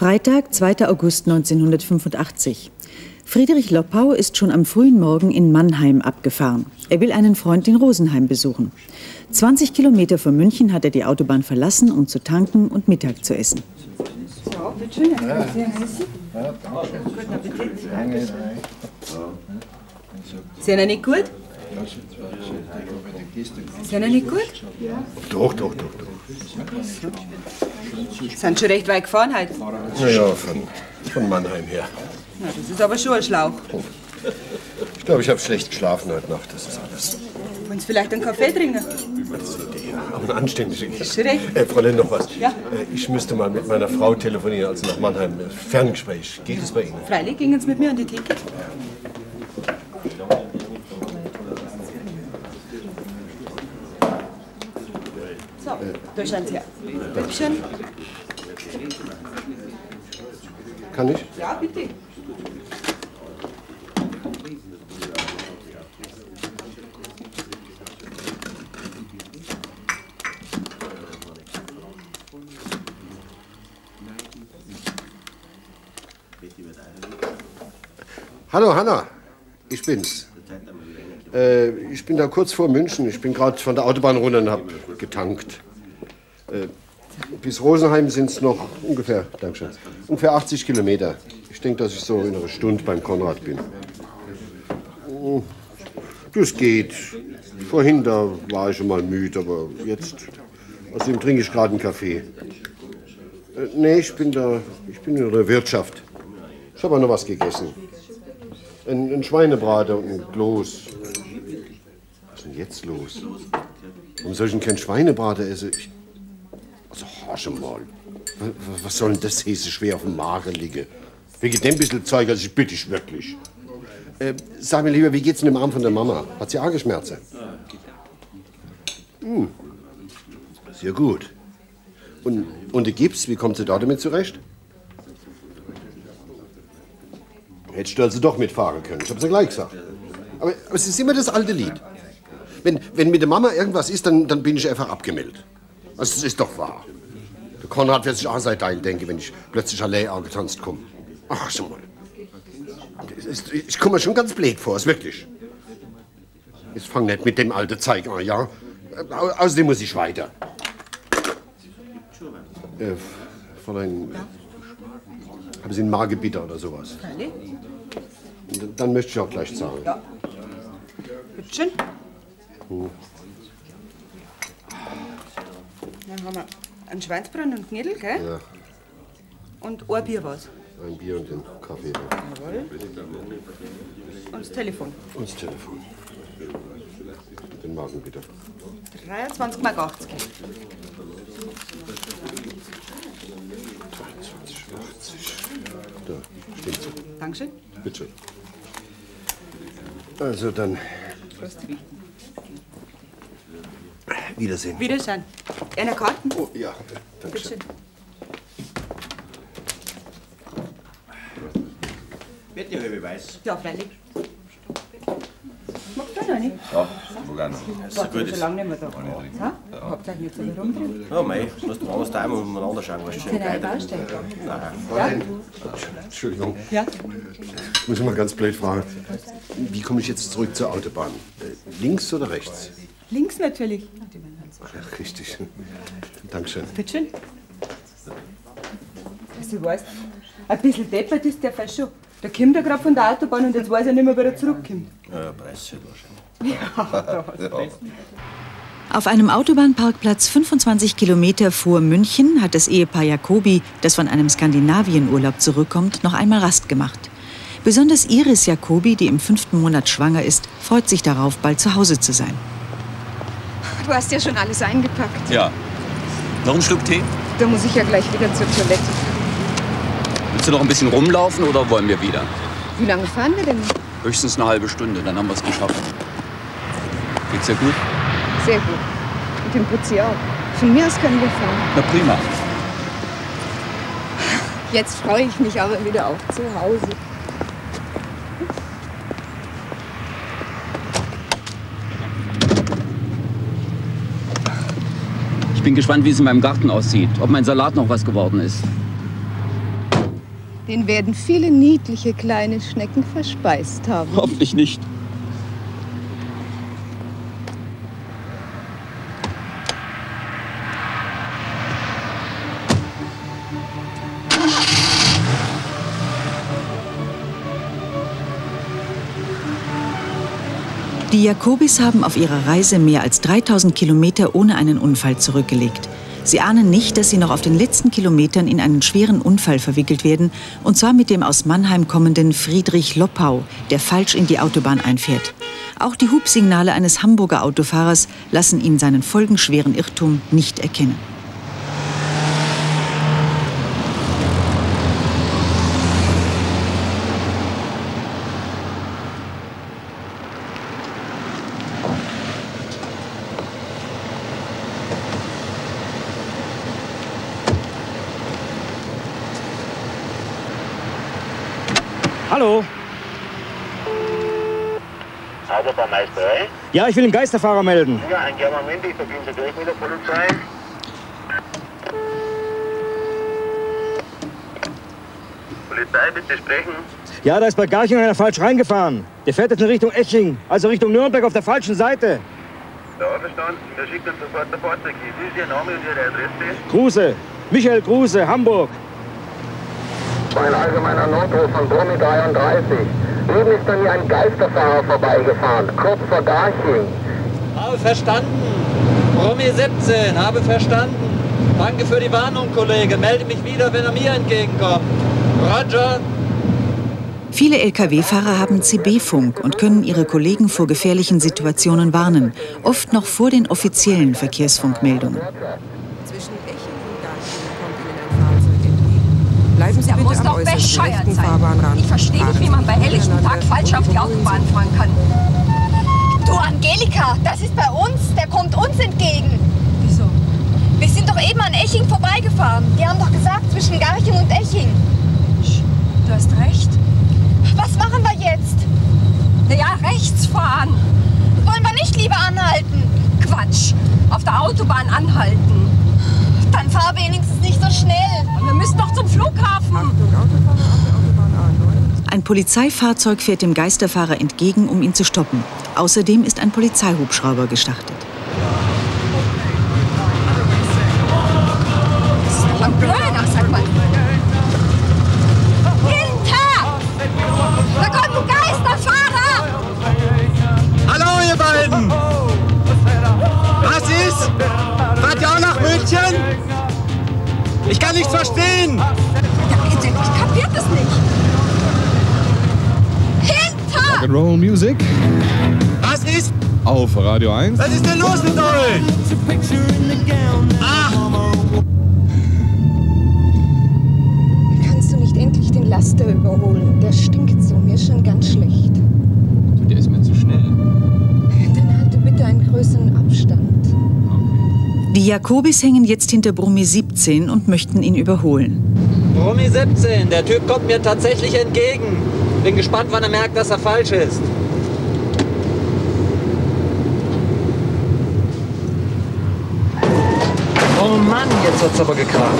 Freitag, 2. August 1985. Friedrich Loppau ist schon am frühen Morgen in Mannheim abgefahren. Er will einen Freund in Rosenheim besuchen. 20 Kilometer von München hat er die Autobahn verlassen, um zu tanken und Mittag zu essen. So, bitte schön. Ja. Ja, Guten Appetit. Sind Sie nicht gut? Sind Sie nicht gut? Ja. Doch, doch, doch, doch. Sind schon recht weit gefahren heute? Naja, von, von Mannheim her. Na, das ist aber schon ein Schlauch. Ich glaube, ich habe schlecht geschlafen heute Nacht, das ist alles. Wollen Sie vielleicht einen Kaffee trinken? Das ist eine Idee, aber eine anständige. Ist schon recht. Äh, Fräulein, noch was. Ja? Äh, Ich müsste mal mit meiner Frau telefonieren, also nach Mannheim. Äh, Ferngespräch. Geht es bei Ihnen? Freilich, gingen Sie mit mir an die Theke? So, Sie her. Bitte schön. Kann ich? Ja, bitte. Hallo, Hanna. Ich bin's. Äh, ich bin da kurz vor München. Ich bin gerade von der Autobahn runter und habe getankt. Äh, bis Rosenheim sind es noch ungefähr, Dankeschön, ungefähr 80 Kilometer. Ich denke, dass ich so in einer Stunde beim Konrad bin. Oh, Das geht. Vorhin, da war ich schon mal müde, aber jetzt, außerdem trinke ich gerade einen Kaffee. Äh, nee, ich bin da, ich bin in der Wirtschaft. Ich habe auch noch was gegessen. Ein, ein Schweinebraten und ein Kloß. Was ist denn jetzt los? Warum soll ich denn kein Schweinebraten essen? Ich, also, hasche mal. Was, soll denn das so schwer auf dem Magen liegen? Wegen dem bisschen Zeug, also ich bitte dich wirklich. Äh, sag mir lieber, wie geht's denn dem Arm von der Mama? Hat sie Argeschmerzen? Hm. Sehr gut. Und, und der Gips, wie kommt sie da damit zurecht? Hättest du also doch mitfahren können. Ich hab's ja gleich gesagt. Aber, aber es ist immer das alte Lied. Wenn, wenn mit der Mama irgendwas ist, dann, dann bin ich einfach abgemeldet. Also, das ist doch wahr. Der Konrad wird sich auch sein Teil denken, wenn ich plötzlich allein angetanzt komme. Ach, schon mal. Ist- Ich komme mir schon ganz blöd vor, ist wirklich. Jetzt fang nicht mit dem alten Zeig an, ja? Au- Außerdem muss ich weiter. Äh, Fräulein, haben Sie einen Magebitter oder sowas? Freilich. Dann möchte ich auch gleich zahlen. Ja. Bitte schön. Hm. Dann haben wir einen Schweinsbraten und Knödel, gell? Ja, Und ein Bier was. ein Bier und den Kaffee. Jawohl. Und das Telefon. Und das Telefon. Den Magenbitter. 23 Mark 80. 23,80. Da, steht so. Dankeschön. Bitte schön. Also dann, Prost. Wiedersehen. Wiedersehen. Eine Karten? Oh, ja, danke Bitte schön. schön. Wird ja halbe weiß. Ja, freilich. Magst du noch nicht? Ja, wo gar nicht. Warte, schon lange nicht mehr da. Ha? Habt ihr euch nicht so herumdrehen? Ja, mei, musst du anders daheim umeinander schauen, was eine geil Baustelle? Nein. Entschuldigung. Ja? Ich muss mal ganz blöd fragen. Wie komme ich jetzt zurück zur Autobahn? Äh, Links oder rechts? Links natürlich. Ach, richtig. Dankeschön. Bitte schön. Also, du weißt, ein bisschen deppert ist der fast schon. Der kommt ja gerade von der Autobahn und jetzt weiß er nicht mehr, wer er zurückkommt. Ja, Preis halt wahrscheinlich. Ja, da hast du recht. Auf einem Autobahnparkplatz 25 Kilometer vor München hat das Ehepaar Jacobi, das von einem Skandinavienurlaub zurückkommt, noch einmal Rast gemacht. Besonders Iris Jacobi, die im fünften Monat schwanger ist, freut sich darauf, bald zu Hause zu sein. Du hast ja schon alles eingepackt. Ja. Noch ein Schluck Tee? Da muss ich ja gleich wieder zur Toilette. Willst du noch ein bisschen rumlaufen oder wollen wir wieder? Wie lange fahren wir denn? Höchstens eine halbe Stunde, dann haben wir es geschafft. Geht's dir gut? Sehr gut. Und den Putzi auch. Von mir aus können wir fahren. Na prima. Jetzt freue ich mich aber wieder auf zu Hause. Ich bin gespannt, wie es in meinem Garten aussieht. Ob mein Salat noch was geworden ist. Den werden viele niedliche kleine Schnecken verspeist haben. Hoffentlich nicht. Die Jakobis haben auf ihrer Reise mehr als 3000 Kilometer ohne einen Unfall zurückgelegt. Sie ahnen nicht, dass sie noch auf den letzten Kilometern in einen schweren Unfall verwickelt werden, und zwar mit dem aus Mannheim kommenden Friedrich Loppau, der falsch in die Autobahn einfährt. Auch die Hubsignale eines Hamburger Autofahrers lassen ihn seinen folgenschweren Irrtum nicht erkennen. Hallo. Autobahnmeisterei? Ja, ich will den Geisterfahrer melden. Ja, einen kleinen Moment, ich verbinde durch mit der Polizei. Polizei, bitte sprechen. Ja, da ist bei Garching einer falsch reingefahren. Der fährt jetzt in Richtung Eching, also Richtung Nürnberg auf der falschen Seite. Ja, verstanden. Da schickt uns sofort der Fahrzeug. Wie ist Ihr Name und Ihre Adresse? Kruse. Michael Kruse, Hamburg. Ein allgemeiner Notruf von Brummi 33. Eben ist an mir ein Geisterfahrer vorbeigefahren, kurz vor Garching. Habe verstanden. Brummi 17, habe verstanden. Danke für die Warnung, Kollege. Melde mich wieder, wenn er mir entgegenkommt. Roger. Viele Lkw-Fahrer haben CB-Funk und können ihre Kollegen vor gefährlichen Situationen warnen, oft noch vor den offiziellen Verkehrsfunkmeldungen. Bitte muss doch bescheuert sein. Ich verstehe nicht, wie man bei helllichtem Tag falsch auf die Autobahn fahren kann. Du Angelika, das ist bei uns. Der kommt uns entgegen. Wieso? Wir sind doch eben an Eching vorbeigefahren. Die haben doch gesagt, zwischen Garching und Eching. Du hast recht. Was machen wir jetzt? Naja, rechts fahren. Wollen wir nicht lieber anhalten? Quatsch. Auf der Autobahn anhalten. Dann fahr wenigstens nicht so schnell. Wir müssen doch zum Flughafen. Achtung, Autobahn A9. Ein Polizeifahrzeug fährt dem Geisterfahrer entgegen, um ihn zu stoppen. Außerdem ist ein Polizeihubschrauber gestartet. Das Ich kann nichts verstehen. Ja, ich, ich kapiert das nicht. Hinter! Rock'n'Roll Music Was ist? auf Radio 1. Was ist denn los mit euch? Ah, Kannst du nicht endlich den Laster überholen? Der stinkt so, mir schon ganz schlecht. Der ist mir zu schnell. Dann halte bitte einen größeren Abstand. Die Jakobis hängen jetzt hinter Brummi 17 und möchten ihn überholen. Brummi 17, der Typ kommt mir tatsächlich entgegen. Bin gespannt, wann er merkt, dass er falsch ist. Oh Mann, jetzt wird's aber gekracht.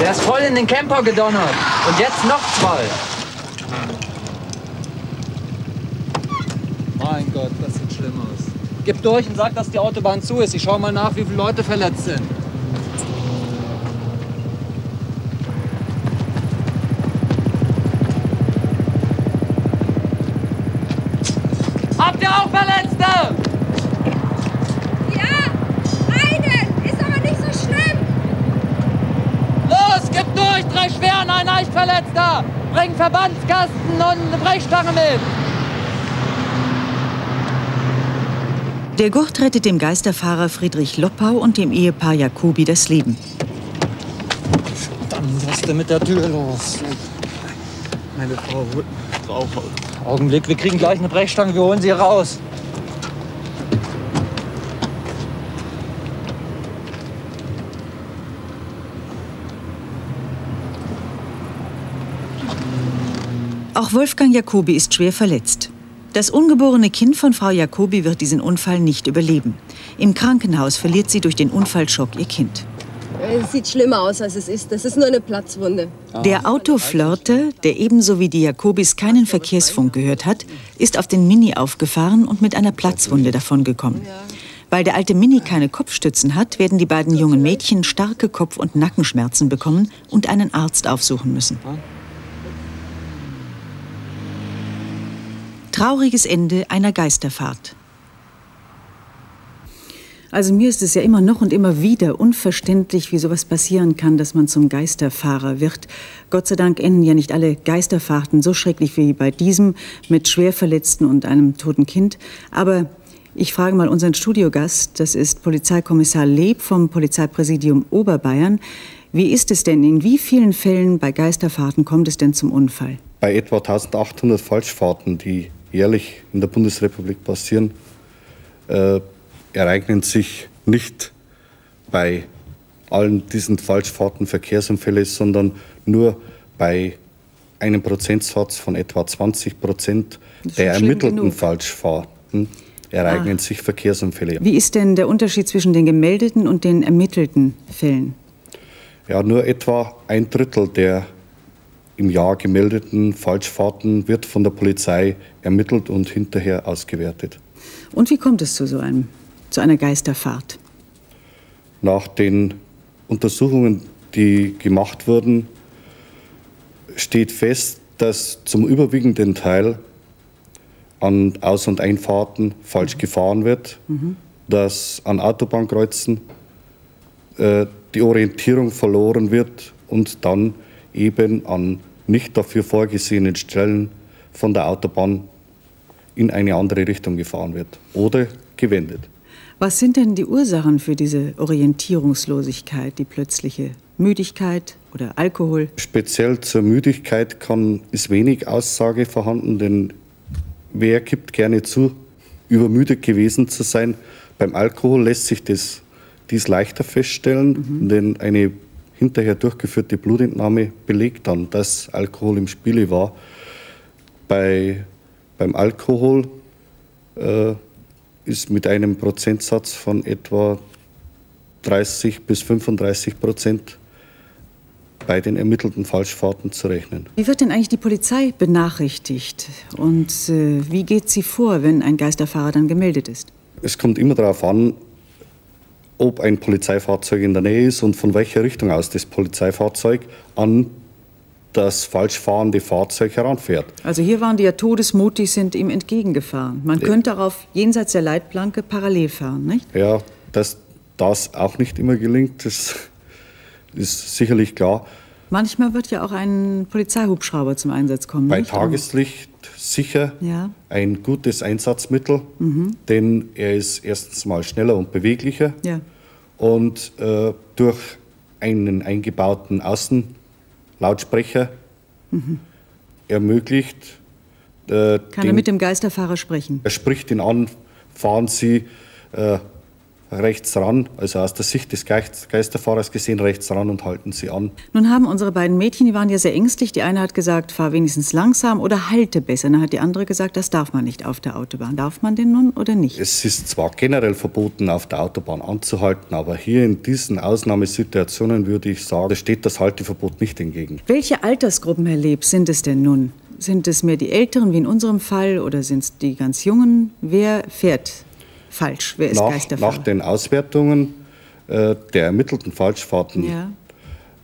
Der ist voll in den Camper gedonnert. Und jetzt noch zwei. Mein Gott, das sieht schlimm aus. Gib durch und sag, dass die Autobahn zu ist. Ich schau mal nach, wie viele Leute verletzt sind. Habt ihr auch Verletzte? Ja, einen! Ist aber nicht so schlimm. Los, gib durch! Drei schwer und ein! Bring Verbandskasten und eine Brechstange mit! Der Gurt rettet dem Geisterfahrer Friedrich Loppau und dem Ehepaar Jacobi das Leben. Dann was ist denn mit der Tür los? Meine Frau drauf. Augenblick, wir kriegen gleich eine Brechstange, wir holen sie raus. Auch Wolfgang Jacobi ist schwer verletzt. Das ungeborene Kind von Frau Jacobi wird diesen Unfall nicht überleben. Im Krankenhaus verliert sie durch den Unfallschock ihr Kind. Es sieht schlimmer aus, als es ist. Das ist nur eine Platzwunde. Der Autoflirter, der ebenso wie die Jakobis keinen Verkehrsfunk gehört hat, ist auf den Mini aufgefahren und mit einer Platzwunde davongekommen. Weil der alte Mini keine Kopfstützen hat, werden die beiden jungen Mädchen starke Kopf- und Nackenschmerzen bekommen und einen Arzt aufsuchen müssen. Trauriges Ende einer Geisterfahrt. Also mir ist es ja immer noch und immer wieder unverständlich, wie sowas passieren kann, dass man zum Geisterfahrer wird. Gott sei Dank enden ja nicht alle Geisterfahrten so schrecklich wie bei diesem mit Schwerverletzten und einem toten Kind. Aber ich frage mal unseren Studiogast, das ist Polizeikommissar Leb vom Polizeipräsidium Oberbayern. Wie ist es denn, in wie vielen Fällen bei Geisterfahrten kommt es denn zum Unfall? Bei etwa 1800 Falschfahrten, die jährlich in der Bundesrepublik passieren, äh, ereignen sich nicht bei allen diesen Falschfahrten Verkehrsunfälle, sondern nur bei einem Prozentsatz von etwa 20 Prozent der ermittelten genug. Falschfahrten ereignen ah. sich Verkehrsunfälle. Wie ist denn der Unterschied zwischen den gemeldeten und den ermittelten Fällen? Ja, nur etwa ein Drittel der im Jahr gemeldeten Falschfahrten wird von der Polizei ermittelt und hinterher ausgewertet. Und wie kommt es zu so einem zu einer Geisterfahrt? Nach den Untersuchungen, die gemacht wurden, steht fest, dass zum überwiegenden Teil an Aus- und Einfahrten falsch gefahren wird, mhm. dass an Autobahnkreuzen äh, die Orientierung verloren wird und dann eben an nicht dafür vorgesehenen Stellen von der Autobahn in eine andere Richtung gefahren wird oder gewendet. Was sind denn die Ursachen für diese Orientierungslosigkeit, die plötzliche Müdigkeit oder Alkohol? Speziell zur Müdigkeit kann, ist wenig Aussage vorhanden, denn wer gibt gerne zu, übermüdet gewesen zu sein? Beim Alkohol lässt sich das, dies leichter feststellen, mhm. denn eine hinterher durchgeführte Blutentnahme belegt dann, dass Alkohol im Spiele war. Bei, beim Alkohol äh, ist mit einem Prozentsatz von etwa 30 bis 35 Prozent bei den ermittelten Falschfahrten zu rechnen. Wie wird denn eigentlich die Polizei benachrichtigt und äh, wie geht sie vor, wenn ein Geisterfahrer dann gemeldet ist? Es kommt immer darauf an, ob ein Polizeifahrzeug in der Nähe ist und von welcher Richtung aus das Polizeifahrzeug an das falsch fahrende Fahrzeug heranfährt. Also hier waren die ja todesmutig, sind ihm entgegengefahren. Man könnte darauf jenseits der Leitplanke parallel fahren, nicht? Ja, dass das auch nicht immer gelingt, das ist sicherlich klar. Manchmal wird ja auch ein Polizeihubschrauber zum Einsatz kommen. Bei nicht? Tageslicht sicher ja. ein gutes Einsatzmittel, mhm. denn er ist erstens mal schneller und beweglicher ja. und äh, durch einen eingebauten Außen Lautsprecher mhm. ermöglicht. Äh, Kann den, er mit dem Geisterfahrer sprechen? Er spricht ihn an, fahren Sie äh, rechts ran, also aus der Sicht des Geisterfahrers gesehen rechts ran und halten Sie an. Nun haben unsere beiden Mädchen, die waren ja sehr ängstlich. Die eine hat gesagt, fahr wenigstens langsam oder halte besser. Dann hat die andere gesagt, das darf man nicht auf der Autobahn. Darf man denn nun oder nicht? Es ist zwar generell verboten, auf der Autobahn anzuhalten, aber hier in diesen Ausnahmesituationen würde ich sagen, steht das Halteverbot nicht entgegen. Welche Altersgruppen, Herr Leb, sind es denn nun? Sind es mehr die Älteren wie in unserem Fall oder sind es die ganz Jungen? Wer fährt falsch? Wer ist nach, Geisterfahrer? Nach den Auswertungen äh, der ermittelten Falschfahrten ja.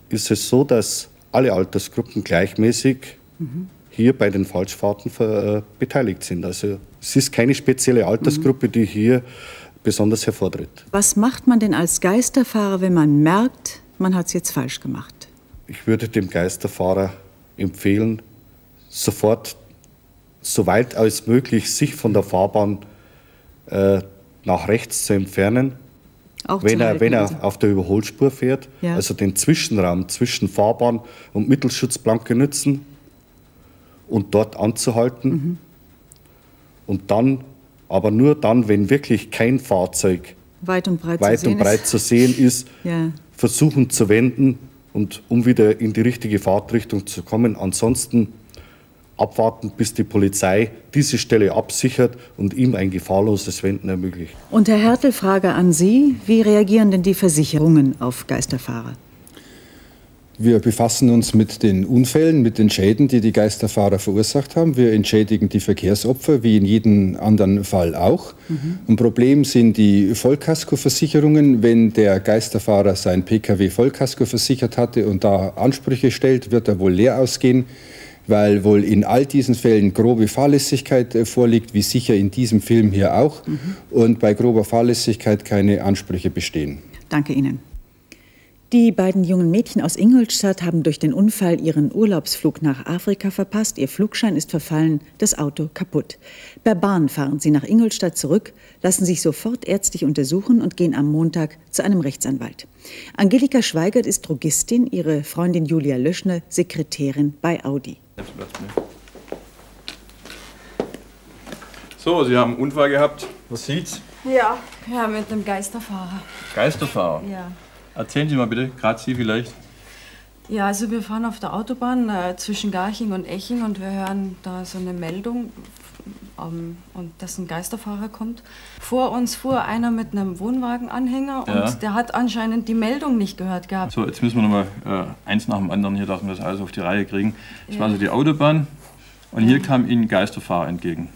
ist es so, dass alle Altersgruppen gleichmäßig mhm. hier bei den Falschfahrten äh, beteiligt sind. Also es ist keine spezielle Altersgruppe, mhm. die hier besonders hervortritt. Was macht man denn als Geisterfahrer, wenn man merkt, man hat es jetzt falsch gemacht? Ich würde dem Geisterfahrer empfehlen, sofort, so weit als möglich, sich von der Fahrbahn äh, nach rechts zu entfernen. Auch wenn, er, wenn er auf der Überholspur fährt, ja. also den Zwischenraum zwischen Fahrbahn und Mittelschutzplanke nutzen und dort anzuhalten. Mhm. Und dann, aber nur dann, wenn wirklich kein Fahrzeug weit und breit, weit zu, und breit ist. zu sehen ist, ja. versuchen zu wenden und um wieder in die richtige Fahrtrichtung zu kommen. Ansonsten abwarten, bis die Polizei diese Stelle absichert und ihm ein gefahrloses Wenden ermöglicht. Und Herr Hertel, Frage an Sie. Wie reagieren denn die Versicherungen auf Geisterfahrer? Wir befassen uns mit den Unfällen, mit den Schäden, die die Geisterfahrer verursacht haben. Wir entschädigen die Verkehrsopfer, wie in jedem anderen Fall auch. Mhm. Ein Problem sind die Vollkaskoversicherungen. Wenn der Geisterfahrer sein Pkw Vollkasko versichert hatte und da Ansprüche stellt, wird er wohl leer ausgehen, weil wohl in all diesen Fällen grobe Fahrlässigkeit äh, vorliegt, wie sicher in diesem Film hier auch, mhm. und bei grober Fahrlässigkeit keine Ansprüche bestehen. Danke Ihnen. Die beiden jungen Mädchen aus Ingolstadt haben durch den Unfall ihren Urlaubsflug nach Afrika verpasst. Ihr Flugschein ist verfallen, das Auto kaputt. Per Bahn fahren sie nach Ingolstadt zurück, lassen sich sofort ärztlich untersuchen und gehen am Montag zu einem Rechtsanwalt. Angelika Schweigert ist Drogistin, ihre Freundin Julia Löschner Sekretärin bei Audi. So, Sie haben einen Unfall gehabt. Was sieht's? Ja, ja, mit einem Geisterfahrer. Geisterfahrer? Ja. Erzählen Sie mal bitte, gerade Sie vielleicht. Ja, also wir fahren auf der Autobahn äh, zwischen Garching und Eching und wir hören da so eine Meldung, ähm, und dass ein Geisterfahrer kommt. Vor uns fuhr einer mit einem Wohnwagenanhänger ja. und der hat anscheinend die Meldung nicht gehört gehabt. So, jetzt müssen wir nochmal äh, eins nach dem anderen hier, dass wir das alles auf die Reihe kriegen. Das ja. war also die Autobahn und ja. hier kam Ihnen ein Geisterfahrer entgegen.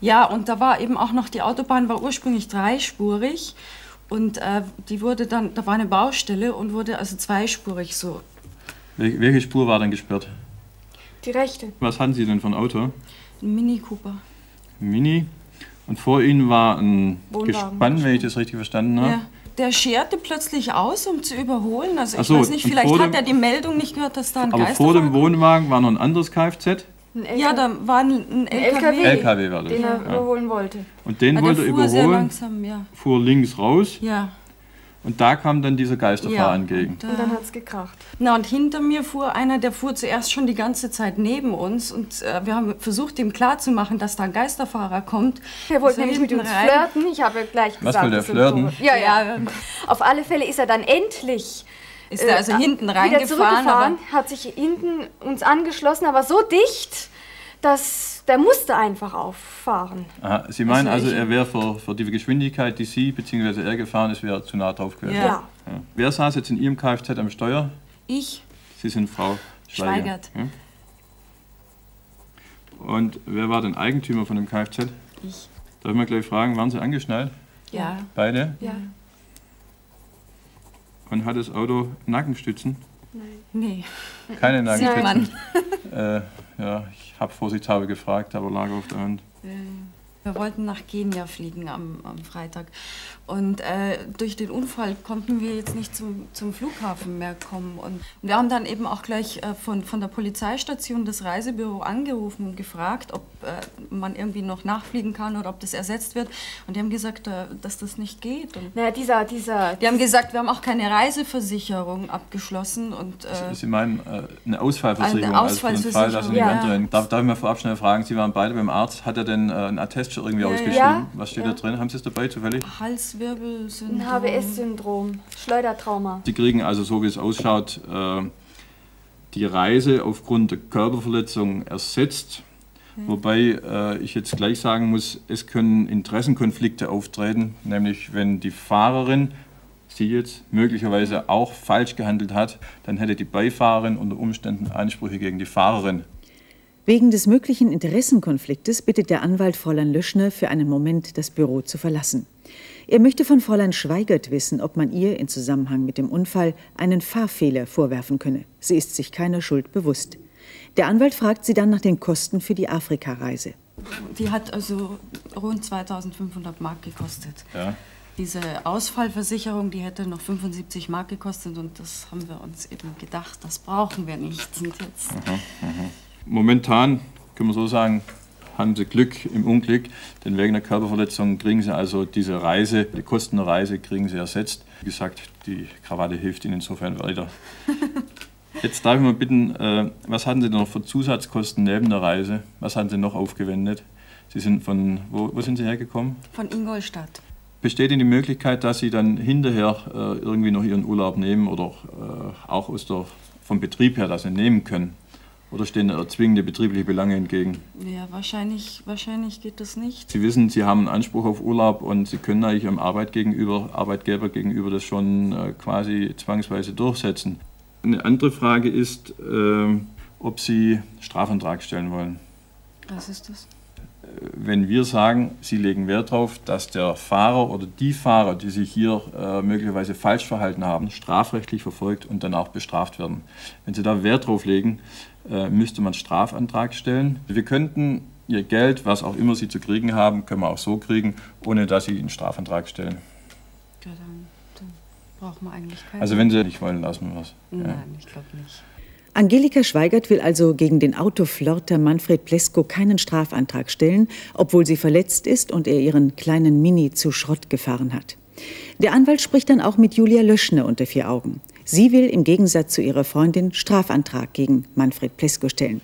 Ja, und da war eben auch noch, die Autobahn war ursprünglich dreispurig und äh, die wurde dann, da war eine Baustelle und wurde also zweispurig so. Wel welche Spur war dann gesperrt? Die rechte. Was hatten Sie denn für ein Auto? Ein Mini Cooper. Mini. Und vor Ihnen war ein Wohnwagen. Gespann, wenn ich das richtig verstanden habe. Ja. Der scherte plötzlich aus, um zu überholen. Also ich so, weiß nicht, vielleicht hat er die Meldung nicht gehört, dass da ein Aber vor dem Wohnwagen war noch ein anderes Kfz? Ein ja, da war ein, ein LKW, LKW war das. den er ja. überholen wollte. Und den ja, wollte er überholen, langsam, ja. fuhr links raus. Ja. Und da kam dann dieser Geisterfahrer ja, entgegen. Und, äh, und dann hat es gekracht. Na, und hinter mir fuhr einer, der fuhr zuerst schon die ganze Zeit neben uns. Und äh, wir haben versucht, ihm klarzumachen, dass da ein Geisterfahrer kommt. Er wollte nämlich mit uns rein. flirten. Ich habe gleich gesagt, Was will der flirten? Ja, ja. Auf alle Fälle ist er dann endlich ist er also äh, hinten reingefahren? Wieder zurückgefahren, hat sich hinten uns angeschlossen, aber so dicht, dass der musste einfach auffahren. Aha, Sie meinen also, er wäre für, für die Geschwindigkeit, die Sie bzw. er gefahren ist, wäre zu nah drauf gewesen? Ja. ja. Wer saß jetzt in Ihrem Kfz am Steuer? Ich. Sie sind Frau Schweigert. Schweigert. Ja? Und wer war denn Eigentümer von dem Kfz? Ich. Darf ich mal gleich fragen, waren Sie angeschnallt? Ja. Beide? Ja. Und hat das Auto Nackenstützen? Nein. Nee. Keine Nackenstützen? äh, ja, ich habe vorsichtshalber gefragt, aber lag auf der Hand. Wir wollten nach Kenia fliegen am, am Freitag. Und äh, durch den Unfall konnten wir jetzt nicht zum, zum Flughafen mehr kommen. Und wir haben dann eben auch gleich äh, von, von der Polizeistation das Reisebüro angerufen und gefragt, ob äh, man irgendwie noch nachfliegen kann oder ob das ersetzt wird. Und die haben gesagt, äh, dass das nicht geht. Und naja, dieser, dieser, die haben gesagt, wir haben auch keine Reiseversicherung abgeschlossen. Und, äh, Sie meinen äh, eine Ausfallversicherung? Eine Ausfallversicherung. Also für den Fall, dass ja. darf, darf ich mal vorab schnell fragen, Sie waren beide beim Arzt, hat er denn ein Attest schon irgendwie ja, ausgeschrieben? Ja. Was steht da drin? Haben Sie es dabei zufällig? Hals Wirbelsyndrom. Ein HBS-Syndrom, Schleudertrauma. Sie kriegen also, so wie es ausschaut, äh, die Reise aufgrund der Körperverletzung ersetzt. Okay. Wobei äh, ich jetzt gleich sagen muss, es können Interessenkonflikte auftreten, nämlich wenn die Fahrerin, sie jetzt möglicherweise auch falsch gehandelt hat, dann hätte die Beifahrerin unter Umständen Ansprüche gegen die Fahrerin. Wegen des möglichen Interessenkonfliktes bittet der Anwalt Fräulein Löschner, für einen Moment das Büro zu verlassen. Er möchte von Fräulein Schweigert wissen, ob man ihr in Zusammenhang mit dem Unfall einen Fahrfehler vorwerfen könne. Sie ist sich keiner Schuld bewusst. Der Anwalt fragt sie dann nach den Kosten für die Afrikareise. Die hat also rund 2500 Mark gekostet. Ja. Diese Ausfallversicherung, die hätte noch 75 Mark gekostet und das haben wir uns eben gedacht, das brauchen wir nicht. Und jetzt aha, aha. Momentan können wir so sagen, haben sie Glück im Unglück, denn wegen der Körperverletzung kriegen sie also diese Reise, die Kosten der Reise kriegen sie ersetzt. Wie gesagt, die Krawatte hilft ihnen insofern weiter. Jetzt darf ich mal bitten, äh, was hatten Sie noch für Zusatzkosten neben der Reise? Was haben Sie noch aufgewendet? Sie sind von, wo, wo sind Sie hergekommen? Von Ingolstadt. Besteht Ihnen die Möglichkeit, dass Sie dann hinterher äh, irgendwie noch Ihren Urlaub nehmen oder äh, auch aus der, vom Betrieb her, dass Sie nehmen können? Oder stehen da zwingende betriebliche Belange entgegen? Ja, wahrscheinlich, wahrscheinlich geht das nicht. Sie wissen, Sie haben einen Anspruch auf Urlaub und Sie können eigentlich am Arbeit gegenüber, Arbeitgeber gegenüber das schon äh, quasi zwangsweise durchsetzen. Eine andere Frage ist, äh, ob Sie Strafantrag stellen wollen. Was ist das? wenn wir sagen, Sie legen Wert darauf, dass der Fahrer oder die Fahrer, die sich hier äh, möglicherweise falsch verhalten haben, strafrechtlich verfolgt und dann auch bestraft werden. Wenn Sie da Wert drauf legen, äh, müsste man Strafantrag stellen. Wir könnten Ihr Geld, was auch immer Sie zu kriegen haben, können wir auch so kriegen, ohne dass Sie einen Strafantrag stellen. Ja, dann, dann braucht man eigentlich keinen. Also wenn Sie nicht wollen, lassen wir es. Nein, Ja. ich glaube nicht. Angelika Schweigert will also gegen den Autoflirter Manfred Plesko keinen Strafantrag stellen, obwohl sie verletzt ist und er ihren kleinen Mini zu Schrott gefahren hat. Der Anwalt spricht dann auch mit Julia Löschner unter vier Augen. Sie will im Gegensatz zu ihrer Freundin Strafantrag gegen Manfred Plesko stellen.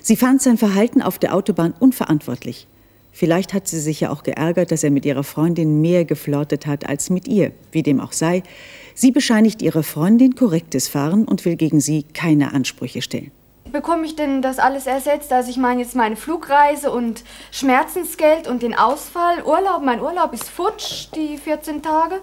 Sie fand sein Verhalten auf der Autobahn unverantwortlich. Vielleicht hat sie sich ja auch geärgert, dass er mit ihrer Freundin mehr geflirtet hat als mit ihr. Wie dem auch sei, sie bescheinigt ihrer Freundin korrektes Fahren und will gegen sie keine Ansprüche stellen. Bekomme ich denn das alles ersetzt? Also ich meine jetzt meine Flugreise und Schmerzensgeld und den Ausfall, Urlaub. Mein Urlaub ist futsch, die 14 Tage.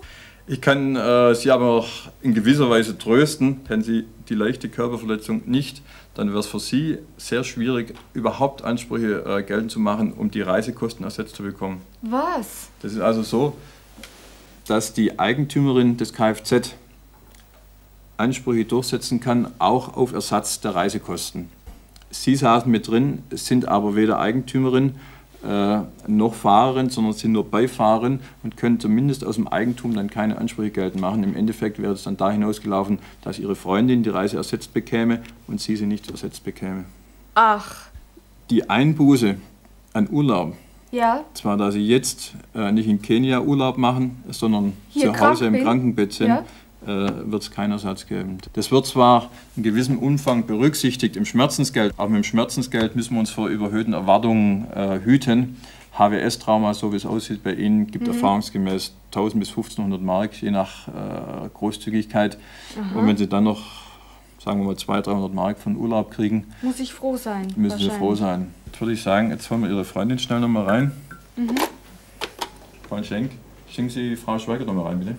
Ich kann äh, Sie aber auch in gewisser Weise trösten, wenn Sie die leichte Körperverletzung nicht, dann wäre es für Sie sehr schwierig, überhaupt Ansprüche äh, geltend zu machen, um die Reisekosten ersetzt zu bekommen. Was? Das ist also so, dass die Eigentümerin des Kfz Ansprüche durchsetzen kann, auch auf Ersatz der Reisekosten. Sie saßen mit drin, sind aber weder Eigentümerin äh, noch Fahrerin, sondern sind nur Beifahrerin und können zumindest aus dem Eigentum dann keine Ansprüche geltend machen. Im Endeffekt wäre es dann da hinausgelaufen, dass ihre Freundin die Reise ersetzt bekäme und sie sie nicht ersetzt bekäme. Ach, Die Einbuße an Urlaub, ja. zwar da sie jetzt äh, nicht in Kenia Urlaub machen, sondern Hier zu Hause im. Krankenbett sind, Ja. Äh, wird es keinen Ersatz geben. Das wird zwar in gewissem Umfang berücksichtigt im Schmerzensgeld, auch mit dem Schmerzensgeld müssen wir uns vor überhöhten Erwartungen äh, hüten. HWS-Trauma, so wie es aussieht bei Ihnen, gibt Mhm. erfahrungsgemäß 1000 bis 1500 Mark, je nach äh, Großzügigkeit. Aha. Und wenn Sie dann noch, sagen wir mal, 200, 300 Mark von Urlaub kriegen, Muss ich froh sein. müssen Sie froh sein. Jetzt würde ich sagen, jetzt holen wir Ihre Freundin schnell nochmal rein. Mhm. Frau Schenk, schicken Sie Frau Schweiger nochmal rein, bitte.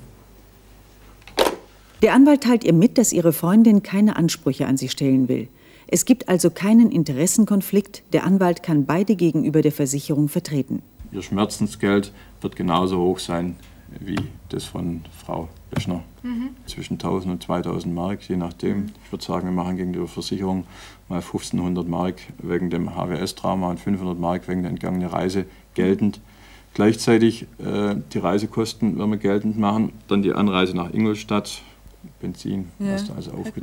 Der Anwalt teilt ihr mit, dass ihre Freundin keine Ansprüche an sie stellen will. Es gibt also keinen Interessenkonflikt. Der Anwalt kann beide gegenüber der Versicherung vertreten. Ihr Schmerzensgeld wird genauso hoch sein wie das von Frau Löschner. Mhm. Zwischen 1000 und 2000 Mark, je nachdem. Ich würde sagen, wir machen gegenüber Versicherung mal 1500 Mark wegen dem HWS-Trauma und 500 Mark wegen der entgangenen Reise geltend. Gleichzeitig äh, die Reisekosten werden wir geltend machen. Dann die Anreise nach Ingolstadt, Benzin, Ja, was da also auch ist.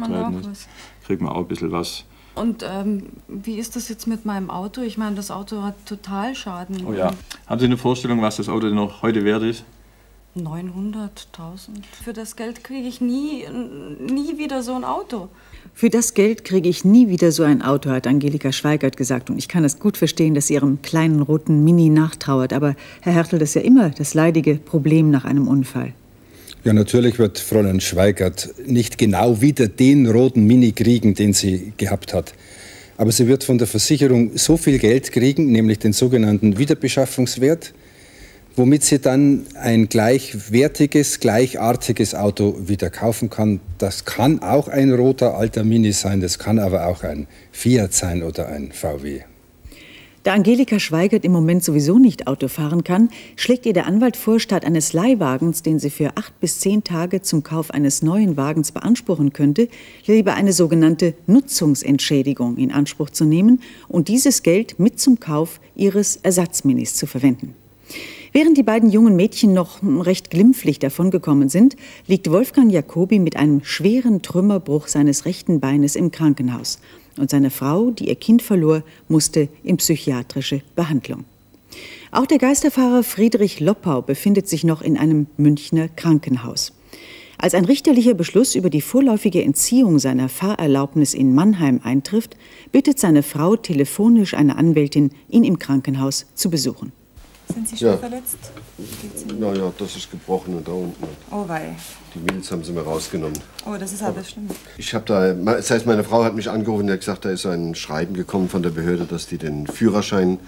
was. Kriegt man auch ein bisschen was. Und ähm, wie ist das jetzt mit meinem Auto? Ich meine, das Auto hat total Schaden. Oh ja. Haben Sie eine Vorstellung, was das Auto denn noch heute wert ist? 900.000. Für das Geld kriege ich nie, nie wieder so ein Auto. Für das Geld kriege ich nie wieder so ein Auto, hat Angelika Schweigert gesagt. Und ich kann es gut verstehen, dass sie ihrem kleinen roten Mini nachtrauert. Aber Herr Hertel, das ist ja immer das leidige Problem nach einem Unfall. Ja, natürlich wird Fräulein Schweigert nicht genau wieder den roten Mini kriegen, den sie gehabt hat. Aber sie wird von der Versicherung so viel Geld kriegen, nämlich den sogenannten Wiederbeschaffungswert, womit sie dann ein gleichwertiges, gleichartiges Auto wieder kaufen kann. Das kann auch ein roter alter Mini sein, das kann aber auch ein Fiat sein oder ein VW. Da Angelika Schweigert im Moment sowieso nicht Auto fahren kann, schlägt ihr der Anwalt vor, statt eines Leihwagens, den sie für acht bis zehn Tage zum Kauf eines neuen Wagens beanspruchen könnte, lieber eine sogenannte Nutzungsentschädigung in Anspruch zu nehmen und dieses Geld mit zum Kauf ihres Ersatzminis zu verwenden. Während die beiden jungen Mädchen noch recht glimpflich davongekommen sind, liegt Wolfgang Jacobi mit einem schweren Trümmerbruch seines rechten Beines im Krankenhaus. Und seine Frau, die ihr Kind verlor, musste in psychiatrische Behandlung. Auch der Geisterfahrer Friedrich Loppau befindet sich noch in einem Münchner Krankenhaus. Als ein richterlicher Beschluss über die vorläufige Entziehung seiner Fahrerlaubnis in Mannheim eintrifft, bittet seine Frau telefonisch eine Anwältin, ihn im Krankenhaus zu besuchen. Sind Sie schwer Ja. verletzt? Naja, das ist gebrochen und da unten. Oh wei. Die Milz haben sie mir rausgenommen. Oh, das ist aber schlimm. Ich habe da, das heißt, meine Frau hat mich angerufen und hat gesagt, da ist ein Schreiben gekommen von der Behörde, dass die den Führerschein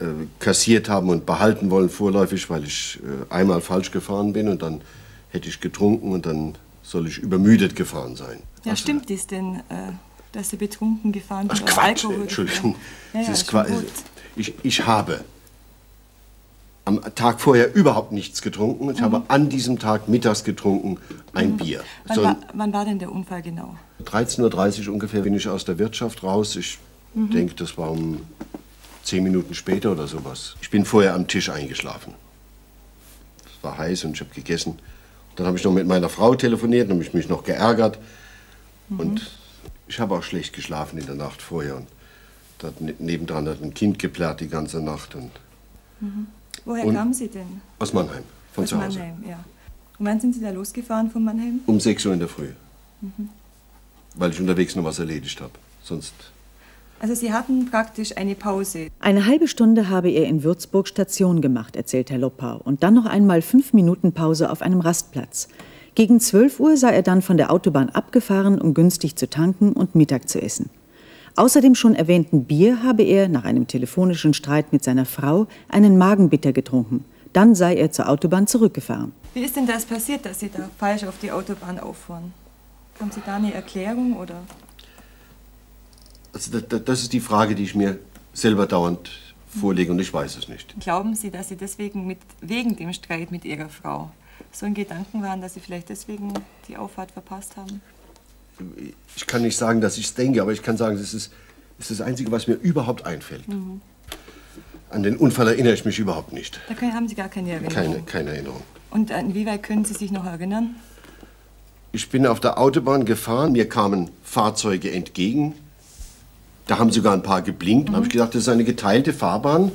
äh, kassiert haben und behalten wollen vorläufig, weil ich äh, einmal falsch gefahren bin und dann hätte ich getrunken und dann soll ich übermüdet gefahren sein. Ja, stimmt es denn, äh, dass Sie betrunken gefahren sind? Ach Quatsch, Alkohol Entschuldigung. Ja, ja, Das ist ist ich, ich habe am Tag vorher überhaupt nichts getrunken. Ich habe an diesem Tag mittags getrunken ein Bier. Mhm. Wann, So war, wann war denn der Unfall genau? 13.30 Uhr ungefähr bin ich aus der Wirtschaft raus. Ich Mhm. denke, das war um zehn Minuten später oder sowas. Ich bin vorher am Tisch eingeschlafen. Es war heiß und ich habe gegessen. Dann habe ich noch mit meiner Frau telefoniert und habe ich mich noch geärgert. Mhm. Und ich habe auch schlecht geschlafen in der Nacht vorher. Und da hat ne- nebendran hat ein Kind geplärrt die ganze Nacht. Und Mhm. Woher Und- kamen Sie denn? aus Mannheim, von Aus zu Hause. Mannheim, ja. Und wann sind Sie da losgefahren von Mannheim? Um 6 Uhr in der Früh, Mhm. weil ich unterwegs noch was erledigt habe. Sonst Also Sie hatten praktisch eine Pause. Eine halbe Stunde habe er in Würzburg Station gemacht, erzählt Herr Loppau, und dann noch einmal fünf Minuten Pause auf einem Rastplatz. Gegen 12 Uhr sei er dann von der Autobahn abgefahren, um günstig zu tanken und Mittag zu essen. Außer dem schon erwähnten Bier habe er, nach einem telefonischen Streit mit seiner Frau, einen Magenbitter getrunken. Dann sei er zur Autobahn zurückgefahren. Wie ist denn das passiert, dass Sie da falsch auf die Autobahn auffuhren? Haben Sie da eine Erklärung oder? Also da- da- das ist die Frage, die ich mir selber dauernd vorlege und ich weiß es nicht. Glauben Sie, dass Sie deswegen mit, wegen dem Streit mit Ihrer Frau so in Gedanken waren, dass Sie vielleicht deswegen die Auffahrt verpasst haben? Ich kann nicht sagen, dass ich es denke, aber ich kann sagen, es ist, ist das Einzige, was mir überhaupt einfällt. Mhm. An den Unfall erinnere ich mich überhaupt nicht. Da können, haben Sie gar keine Erinnerung. Keine, keine Erinnerung. Und inwieweit können Sie sich noch erinnern? Ich bin auf der Autobahn gefahren, mir kamen Fahrzeuge entgegen. Da haben sogar ein paar geblinkt. Da habe ich gedacht, das ist eine geteilte Fahrbahn.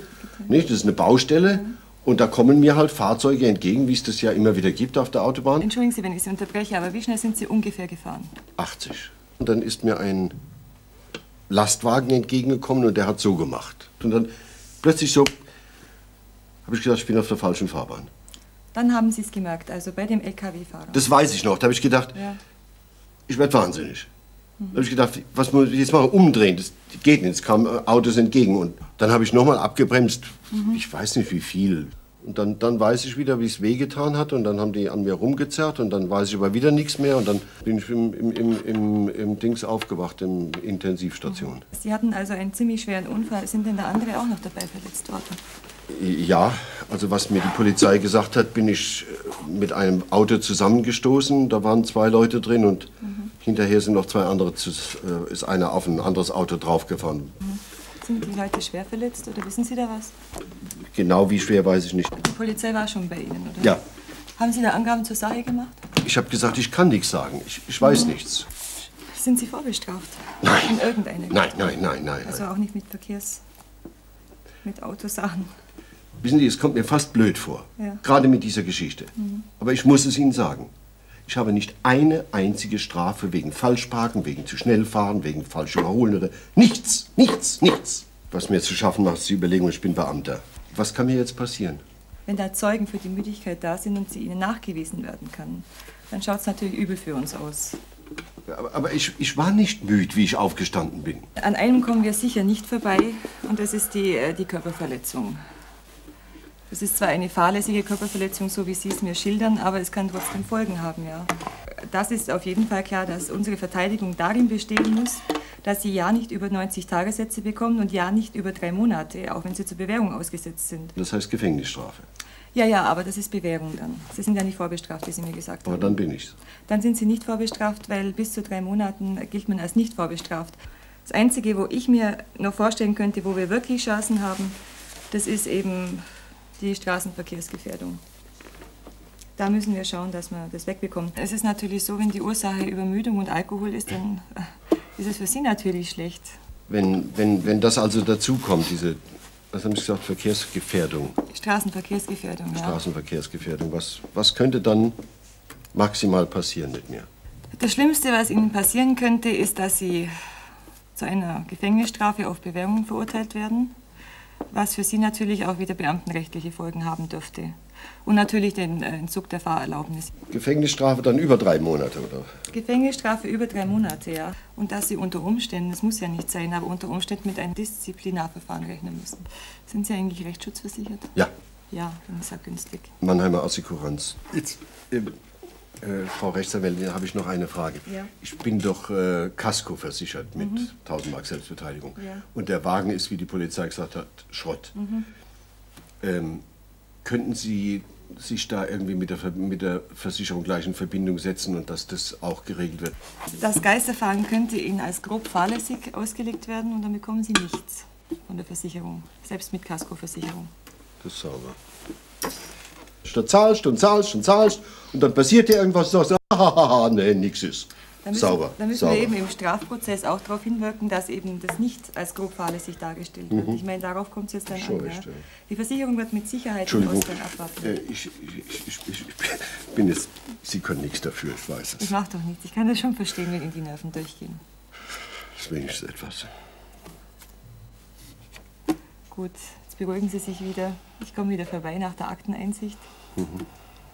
Nicht? Das ist eine Baustelle. Und da kommen mir halt Fahrzeuge entgegen, wie es das ja immer wieder gibt auf der Autobahn. Entschuldigen Sie, wenn ich Sie unterbreche, aber wie schnell sind Sie ungefähr gefahren? 80. Und dann ist mir ein Lastwagen entgegengekommen und der hat so gemacht. Und dann plötzlich so, habe ich gedacht, ich bin auf der falschen Fahrbahn. Dann haben Sie es gemerkt, also bei dem LKW-Fahrer. Das weiß ich noch. Da habe ich gedacht, Ja. ich werde wahnsinnig. Da habe ich gedacht, was muss ich jetzt machen? Umdrehen, das geht nicht. Es kamen äh, Autos entgegen. Und dann habe ich nochmal abgebremst, Mhm. ich weiß nicht wie viel. Und dann, dann weiß ich wieder, wie es wehgetan hat. Und dann haben die an mir rumgezerrt. Und dann weiß ich aber wieder nichts mehr. Und dann bin ich im, im, im, im, im Dings aufgewacht, im Intensivstation. Sie hatten also einen ziemlich schweren Unfall. Sind denn da andere auch noch dabei verletzt worden? Ja, also was mir die Polizei gesagt hat, bin ich äh, mit einem Auto zusammengestoßen. Da waren zwei Leute drin und hinterher sind noch zwei andere, äh, ist einer auf ein anderes Auto draufgefahren. Sind die Leute schwer verletzt oder wissen Sie da was? Genau wie schwer weiß ich nicht. Die Polizei war schon bei Ihnen, oder? Ja, Haben Sie da Angaben zur Sache gemacht? ich habe gesagt, ich kann nichts sagen. Ich, ich weiß Mhm. nichts. Sind Sie vorbestraft? Nein. In irgendeiner Nein, nein, nein, nein. Also auch nicht mit Verkehrs... mit Autosachen. Wissen Sie, es kommt mir fast blöd vor. Ja. Gerade mit dieser Geschichte. Mhm. Aber ich muss es Ihnen sagen. Ich habe nicht eine einzige Strafe wegen Falschparken, wegen zu schnell fahren, wegen falsch überholen oder nichts, nichts, nichts. Was mir zu schaffen macht, ist die Überlegung, ich bin Beamter. Was kann mir jetzt passieren? Wenn da Zeugen für die Müdigkeit da sind und sie ihnen nachgewiesen werden kann, dann schaut es natürlich übel für uns aus. Aber, aber ich, ich war nicht müde, wie ich aufgestanden bin. An einem kommen wir sicher nicht vorbei und das ist die, äh, die Körperverletzung. Das ist zwar eine fahrlässige Körperverletzung, so wie Sie es mir schildern, aber es kann trotzdem Folgen haben, ja. Das ist auf jeden Fall klar, dass unsere Verteidigung darin bestehen muss, dass Sie ja nicht über 90 Tagessätze bekommen und ja nicht über drei Monate, auch wenn Sie zur Bewährung ausgesetzt sind. Das heißt Gefängnisstrafe. Ja, ja, aber das ist Bewährung dann. Sie sind ja nicht vorbestraft, wie Sie mir gesagt Aber haben. dann bin ich's. Dann sind Sie nicht vorbestraft, weil bis zu drei Monaten gilt man als nicht vorbestraft. Das Einzige, wo ich mir noch vorstellen könnte, wo wir wirklich Chancen haben, das ist eben die Straßenverkehrsgefährdung. Da müssen wir schauen, dass wir das wegbekommen. Es ist natürlich so, wenn die Ursache Übermüdung und Alkohol ist, dann äh, ist es für Sie natürlich schlecht. Wenn, wenn, wenn das also dazukommt, diese, was haben Sie gesagt, Verkehrsgefährdung, Straßenverkehrsgefährdung, ja. Straßenverkehrsgefährdung, was, was könnte dann maximal passieren mit mir? Das Schlimmste, was Ihnen passieren könnte, ist, dass Sie zu einer Gefängnisstrafe auf Bewährung verurteilt werden. Was für Sie natürlich auch wieder beamtenrechtliche Folgen haben dürfte. Und natürlich den äh, Entzug der Fahrerlaubnis. Gefängnisstrafe dann über drei Monate, oder? Gefängnisstrafe über drei Monate, ja. Und dass Sie unter Umständen, das muss ja nicht sein, aber unter Umständen mit einem Disziplinarverfahren rechnen müssen. Sind Sie eigentlich rechtsschutzversichert? Ja. Ja, dann ist ja günstig. Mannheimer Assekuranz. Jetzt, äh, äh, Frau Rechtsanwältin, habe ich noch eine Frage. Ja. Ich bin doch äh, Casco versichert mit Mhm. 1000 Mark Selbstbeteiligung. Ja. Und der Wagen ist, wie die Polizei gesagt hat, Schrott. Mhm. Ähm, könnten Sie sich da irgendwie mit der, mit der Versicherung gleich in Verbindung setzen und dass das auch geregelt wird? Das Geisterfahren könnte Ihnen als grob fahrlässig ausgelegt werden und dann bekommen Sie nichts von der Versicherung, selbst mit Kaskoversicherung. Das ist sauber. Du zahlst und zahlst und zahlst und dann passiert dir irgendwas und sagst, ah, nee, nix ist. Da müssen, sauber. da müssen sauber. wir eben im Strafprozess auch darauf hinwirken, dass eben das nicht als grob fahrlässig dargestellt wird. Mhm. Ich meine, darauf kommt es jetzt dann Schon an. Ja. Die Versicherung wird mit Sicherheit den Ausgang abwarten. äh, ich, ich, ich, ich, ich bin jetzt, Sie können nichts dafür, ich weiß Ich es. mache doch nichts. Ich kann das schon verstehen, wenn Ihnen die Nerven durchgehen. Das ist wenigstens etwas. Gut, jetzt beruhigen Sie sich wieder. Ich komme wieder vorbei nach der Akteneinsicht. Mhm.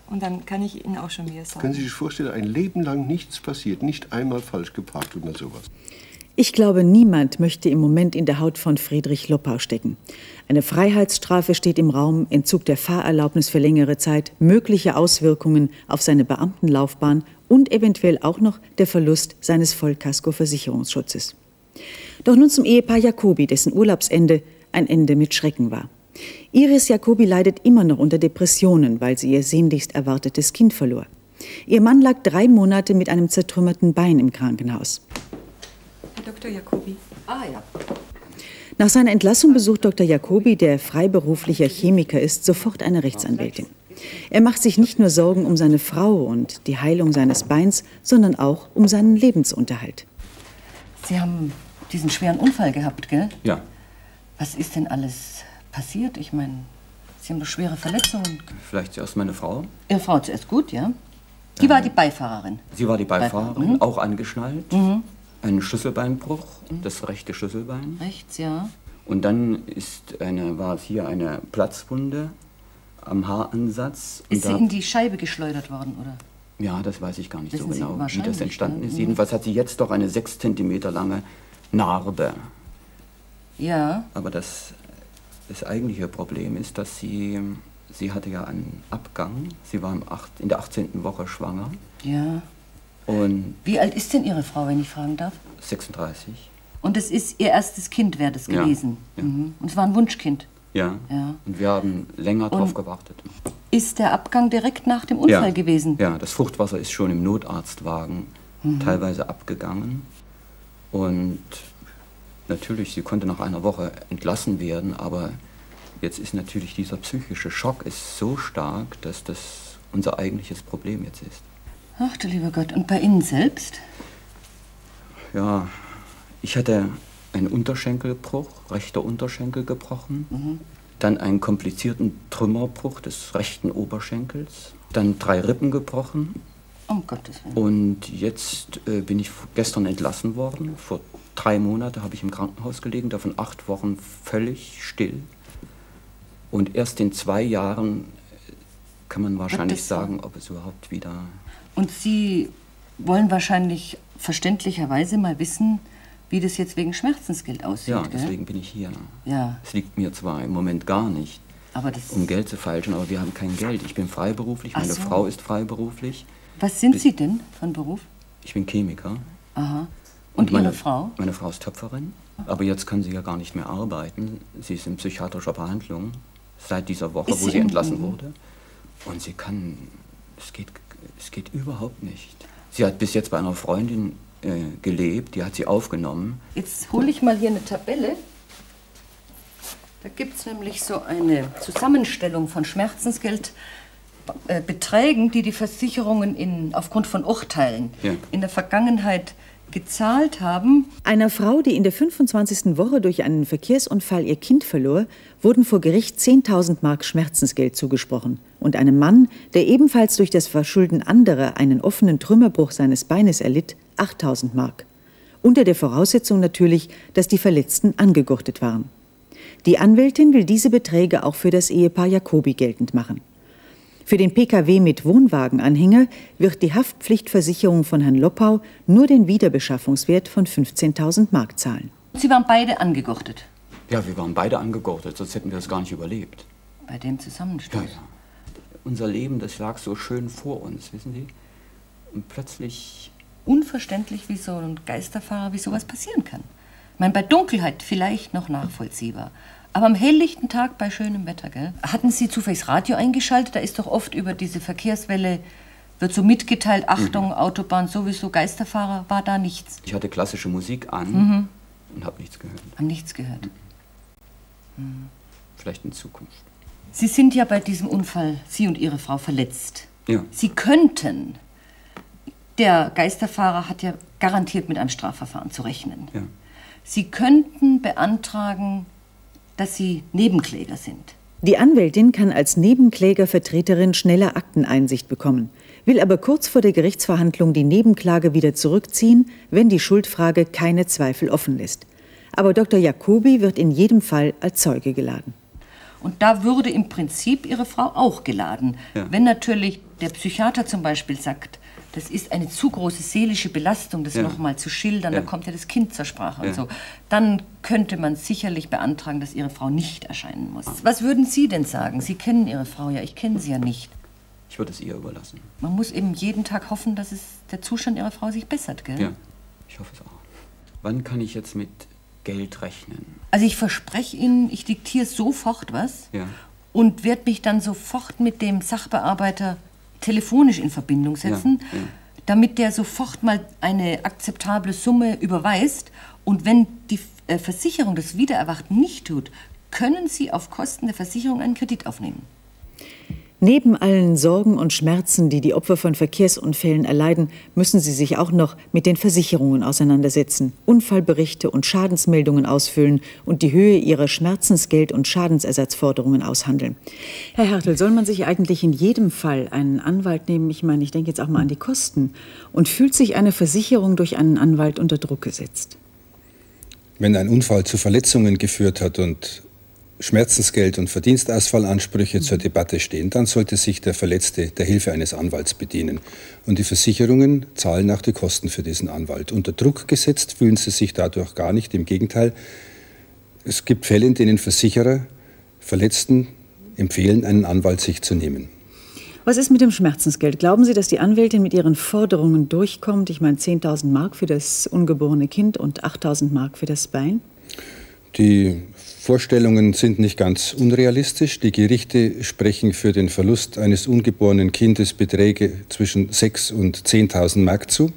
Und dann kann ich Ihnen auch schon mehr sagen. Können Sie sich vorstellen, ein Leben lang nichts passiert, nicht einmal falsch geparkt oder sowas? Ich glaube, niemand möchte im Moment in der Haut von Friedrich Loppau stecken. Eine Freiheitsstrafe steht im Raum, Entzug der Fahrerlaubnis für längere Zeit, mögliche Auswirkungen auf seine Beamtenlaufbahn und eventuell auch noch der Verlust seines Vollkasko-Versicherungsschutzes. Doch nun zum Ehepaar Jacobi, dessen Urlaubsende ein Ende mit Schrecken war. Iris Jacobi leidet immer noch unter Depressionen, weil sie ihr sehnlichst erwartetes Kind verlor. Ihr Mann lag drei Monate mit einem zertrümmerten Bein im Krankenhaus. Herr Dr. Jacobi. Ah ja. Nach seiner Entlassung besucht Dr. Jacobi, der freiberuflicher Chemiker ist, sofort eine Rechtsanwältin. Er macht sich nicht nur Sorgen um seine Frau und die Heilung seines Beins, sondern auch um seinen Lebensunterhalt. Sie haben diesen schweren Unfall gehabt, gell? Ja. Was ist denn alles passiert? Ich meine, Sie haben doch schwere Verletzungen. Vielleicht zuerst meine Frau. Ihre Frau zuerst gut, ja? Die war die Beifahrerin. Sie war die Beifahrerin, Mhm. auch angeschnallt. Mhm. Ein Schlüsselbeinbruch, das rechte Schlüsselbein. Rechts, ja. Und dann ist eine, war es hier eine Platzwunde am Haaransatz. Ist sie in die Scheibe geschleudert worden, oder? Ja, das weiß ich gar nicht so Wissen Sie genau, wie das entstanden ne? ist. Mhm. Jedenfalls hat sie jetzt doch eine sechs Zentimeter lange Narbe. Ja. Aber das, das eigentliche Problem ist, dass sie, sie hatte ja einen Abgang. Sie war im acht, in der 18. Woche schwanger Ja. und Wie alt ist denn Ihre Frau, wenn ich fragen darf? 36. Und es ist Ihr erstes Kind, wäre das Ja, gewesen. Mhm. Und es war ein Wunschkind. Ja. Ja. Und wir haben länger drauf Und- gewartet. Ist der Abgang direkt nach dem Unfall ja. gewesen? Ja, das Fruchtwasser ist schon im Notarztwagen Mhm. teilweise abgegangen. Und natürlich, sie konnte nach einer Woche entlassen werden, aber jetzt ist natürlich dieser psychische Schock ist so stark, dass das unser eigentliches Problem jetzt ist. Ach du lieber Gott. Und bei Ihnen selbst? Ja, ich hatte einen Unterschenkelbruch, rechter Unterschenkel gebrochen, Mhm. dann einen komplizierten Trümmerbruch des rechten Oberschenkels, dann drei Rippen gebrochen. Um Gottes Willen. Und jetzt äh, bin ich gestern entlassen worden. Vor drei Monaten habe ich im Krankenhaus gelegen, davon acht Wochen völlig still. Und erst in zwei Jahren äh, kann man wahrscheinlich sagen, ob es überhaupt wieder Und Sie wollen wahrscheinlich verständlicherweise mal wissen, wie das jetzt wegen Schmerzensgeld aussieht. Ja, gell? deswegen bin ich hier. Ja. Es liegt mir zwar im Moment gar nicht, um Geld zu feilschen, aber wir haben kein Geld. Ich bin freiberuflich, meine so. Frau ist freiberuflich. Was sind Sie denn von Beruf? Ich bin Chemiker. Aha. Und, meine, Ihre Frau? Meine Frau ist Töpferin, aber jetzt kann sie ja gar nicht mehr arbeiten. Sie ist in psychiatrischer Behandlung seit dieser Woche, Ist wo sie entlassen wurde. Und sie kann, es geht, es geht überhaupt nicht. Sie hat bis jetzt bei einer Freundin äh, gelebt, die hat sie aufgenommen. Jetzt hole ich mal hier eine Tabelle. Da gibt es nämlich so eine Zusammenstellung von Schmerzensgeldbeträgen, die die Versicherungen in, aufgrund von Urteilen Ja. in der Vergangenheit gezahlt haben. Einer Frau, die in der 25. Woche durch einen Verkehrsunfall ihr Kind verlor, wurden vor Gericht 10.000 Mark Schmerzensgeld zugesprochen. Und einem Mann, der ebenfalls durch das Verschulden anderer einen offenen Trümmerbruch seines Beines erlitt, 8.000 Mark. Unter der Voraussetzung natürlich, dass die Verletzten angegurtet waren. Die Anwältin will diese Beträge auch für das Ehepaar Jacobi geltend machen. Für den Pkw mit Wohnwagenanhänger wird die Haftpflichtversicherung von Herrn Loppau nur den Wiederbeschaffungswert von 15.000 Mark zahlen. Sie waren beide angegurtet. Ja, wir waren beide angegurtet, sonst hätten wir das gar nicht überlebt. Bei dem Zusammenstoß. Ja, ja. Unser Leben, das lag so schön vor uns, wissen Sie? Und plötzlich. Unverständlich, wie so ein Geisterfahrer, wie sowas passieren kann. Ich meine, bei Dunkelheit vielleicht noch nachvollziehbar. Aber am helllichten Tag bei schönem Wetter, gell? Hatten Sie zufällig das Radio eingeschaltet? Da ist doch oft über diese Verkehrswelle, wird so mitgeteilt, Achtung, Mhm. Autobahn sowieso, Geisterfahrer, war da nichts. Ich hatte klassische Musik an Mhm. und habe nichts gehört. Haben nichts gehört. Hm. Vielleicht in Zukunft. Sie sind ja bei diesem Unfall, Sie und Ihre Frau, verletzt. Ja. Sie könnten, der Geisterfahrer hat ja garantiert mit einem Strafverfahren zu rechnen. Ja. Sie könnten beantragen, dass Sie Nebenkläger sind. Die Anwältin kann als Nebenklägervertreterin schneller Akteneinsicht bekommen, will aber kurz vor der Gerichtsverhandlung die Nebenklage wieder zurückziehen, wenn die Schuldfrage keine Zweifel offen lässt. Aber Dr. Jacobi wird in jedem Fall als Zeuge geladen. Und da würde im Prinzip Ihre Frau auch geladen. Ja. Wenn natürlich der Psychiater zum Beispiel sagt, das ist eine zu große seelische Belastung, das Ja. nochmal zu schildern, Ja. da kommt ja das Kind zur Sprache Ja. und so, dann könnte man sicherlich beantragen, dass Ihre Frau nicht erscheinen muss. Was würden Sie denn sagen? Sie kennen Ihre Frau ja, ich kenne sie ja nicht. Ich würde es ihr überlassen. Man muss eben jeden Tag hoffen, dass es der Zustand Ihrer Frau sich bessert, gell? Ja, ich hoffe es auch. Wann kann ich jetzt mit Geld rechnen? Also ich verspreche Ihnen, ich diktiere sofort was Ja. und werde mich dann sofort mit dem Sachbearbeiter telefonisch in Verbindung setzen, Ja, ja. damit der sofort mal eine akzeptable Summe überweist. Und wenn die äh, Versicherung das Wiedererwarten nicht tut, können Sie auf Kosten der Versicherung einen Kredit aufnehmen. Neben allen Sorgen und Schmerzen, die die Opfer von Verkehrsunfällen erleiden, müssen sie sich auch noch mit den Versicherungen auseinandersetzen, Unfallberichte und Schadensmeldungen ausfüllen und die Höhe ihrer Schmerzensgeld- und Schadensersatzforderungen aushandeln. Herr Hertel, soll man sich eigentlich in jedem Fall einen Anwalt nehmen? Ich meine, ich denke jetzt auch mal an die Kosten. Und fühlt sich eine Versicherung durch einen Anwalt unter Druck gesetzt? Wenn ein Unfall zu Verletzungen geführt hat und Schmerzensgeld und Verdienstausfallansprüche zur Debatte stehen, dann sollte sich der Verletzte der Hilfe eines Anwalts bedienen. Und die Versicherungen zahlen auch die Kosten für diesen Anwalt. Unter Druck gesetzt fühlen sie sich dadurch gar nicht. Im Gegenteil, es gibt Fälle, in denen Versicherer Verletzten empfehlen, einen Anwalt sich zu nehmen. Was ist mit dem Schmerzensgeld? Glauben Sie, dass die Anwältin mit ihren Forderungen durchkommt? Ich meine 10.000 Mark für das ungeborene Kind und 8.000 Mark für das Bein? Die Vorstellungen sind nicht ganz unrealistisch. Die Gerichte sprechen für den Verlust eines ungeborenen Kindes Beträge zwischen 6.000 und 10.000 Mark zu.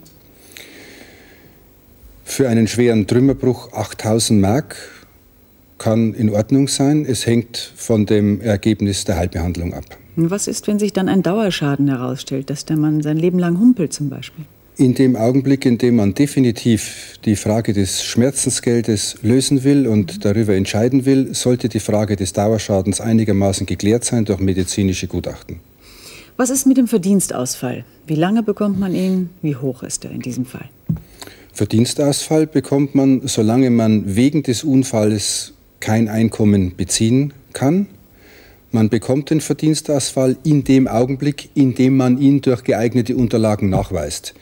Für einen schweren Trümmerbruch 8.000 Mark kann in Ordnung sein. Es hängt von dem Ergebnis der Heilbehandlung ab. Was ist, wenn sich dann ein Dauerschaden herausstellt, dass der Mann sein Leben lang humpelt zum Beispiel? In dem Augenblick, in dem man definitiv die Frage des Schmerzensgeldes lösen will und darüber entscheiden will, sollte die Frage des Dauerschadens einigermaßen geklärt sein durch medizinische Gutachten. Was ist mit dem Verdienstausfall? Wie lange bekommt man ihn? Wie hoch ist er in diesem Fall? Verdienstausfall bekommt man, solange man wegen des Unfalls kein Einkommen beziehen kann. Man bekommt den Verdienstausfall in dem Augenblick, in dem man ihn durch geeignete Unterlagen nachweist.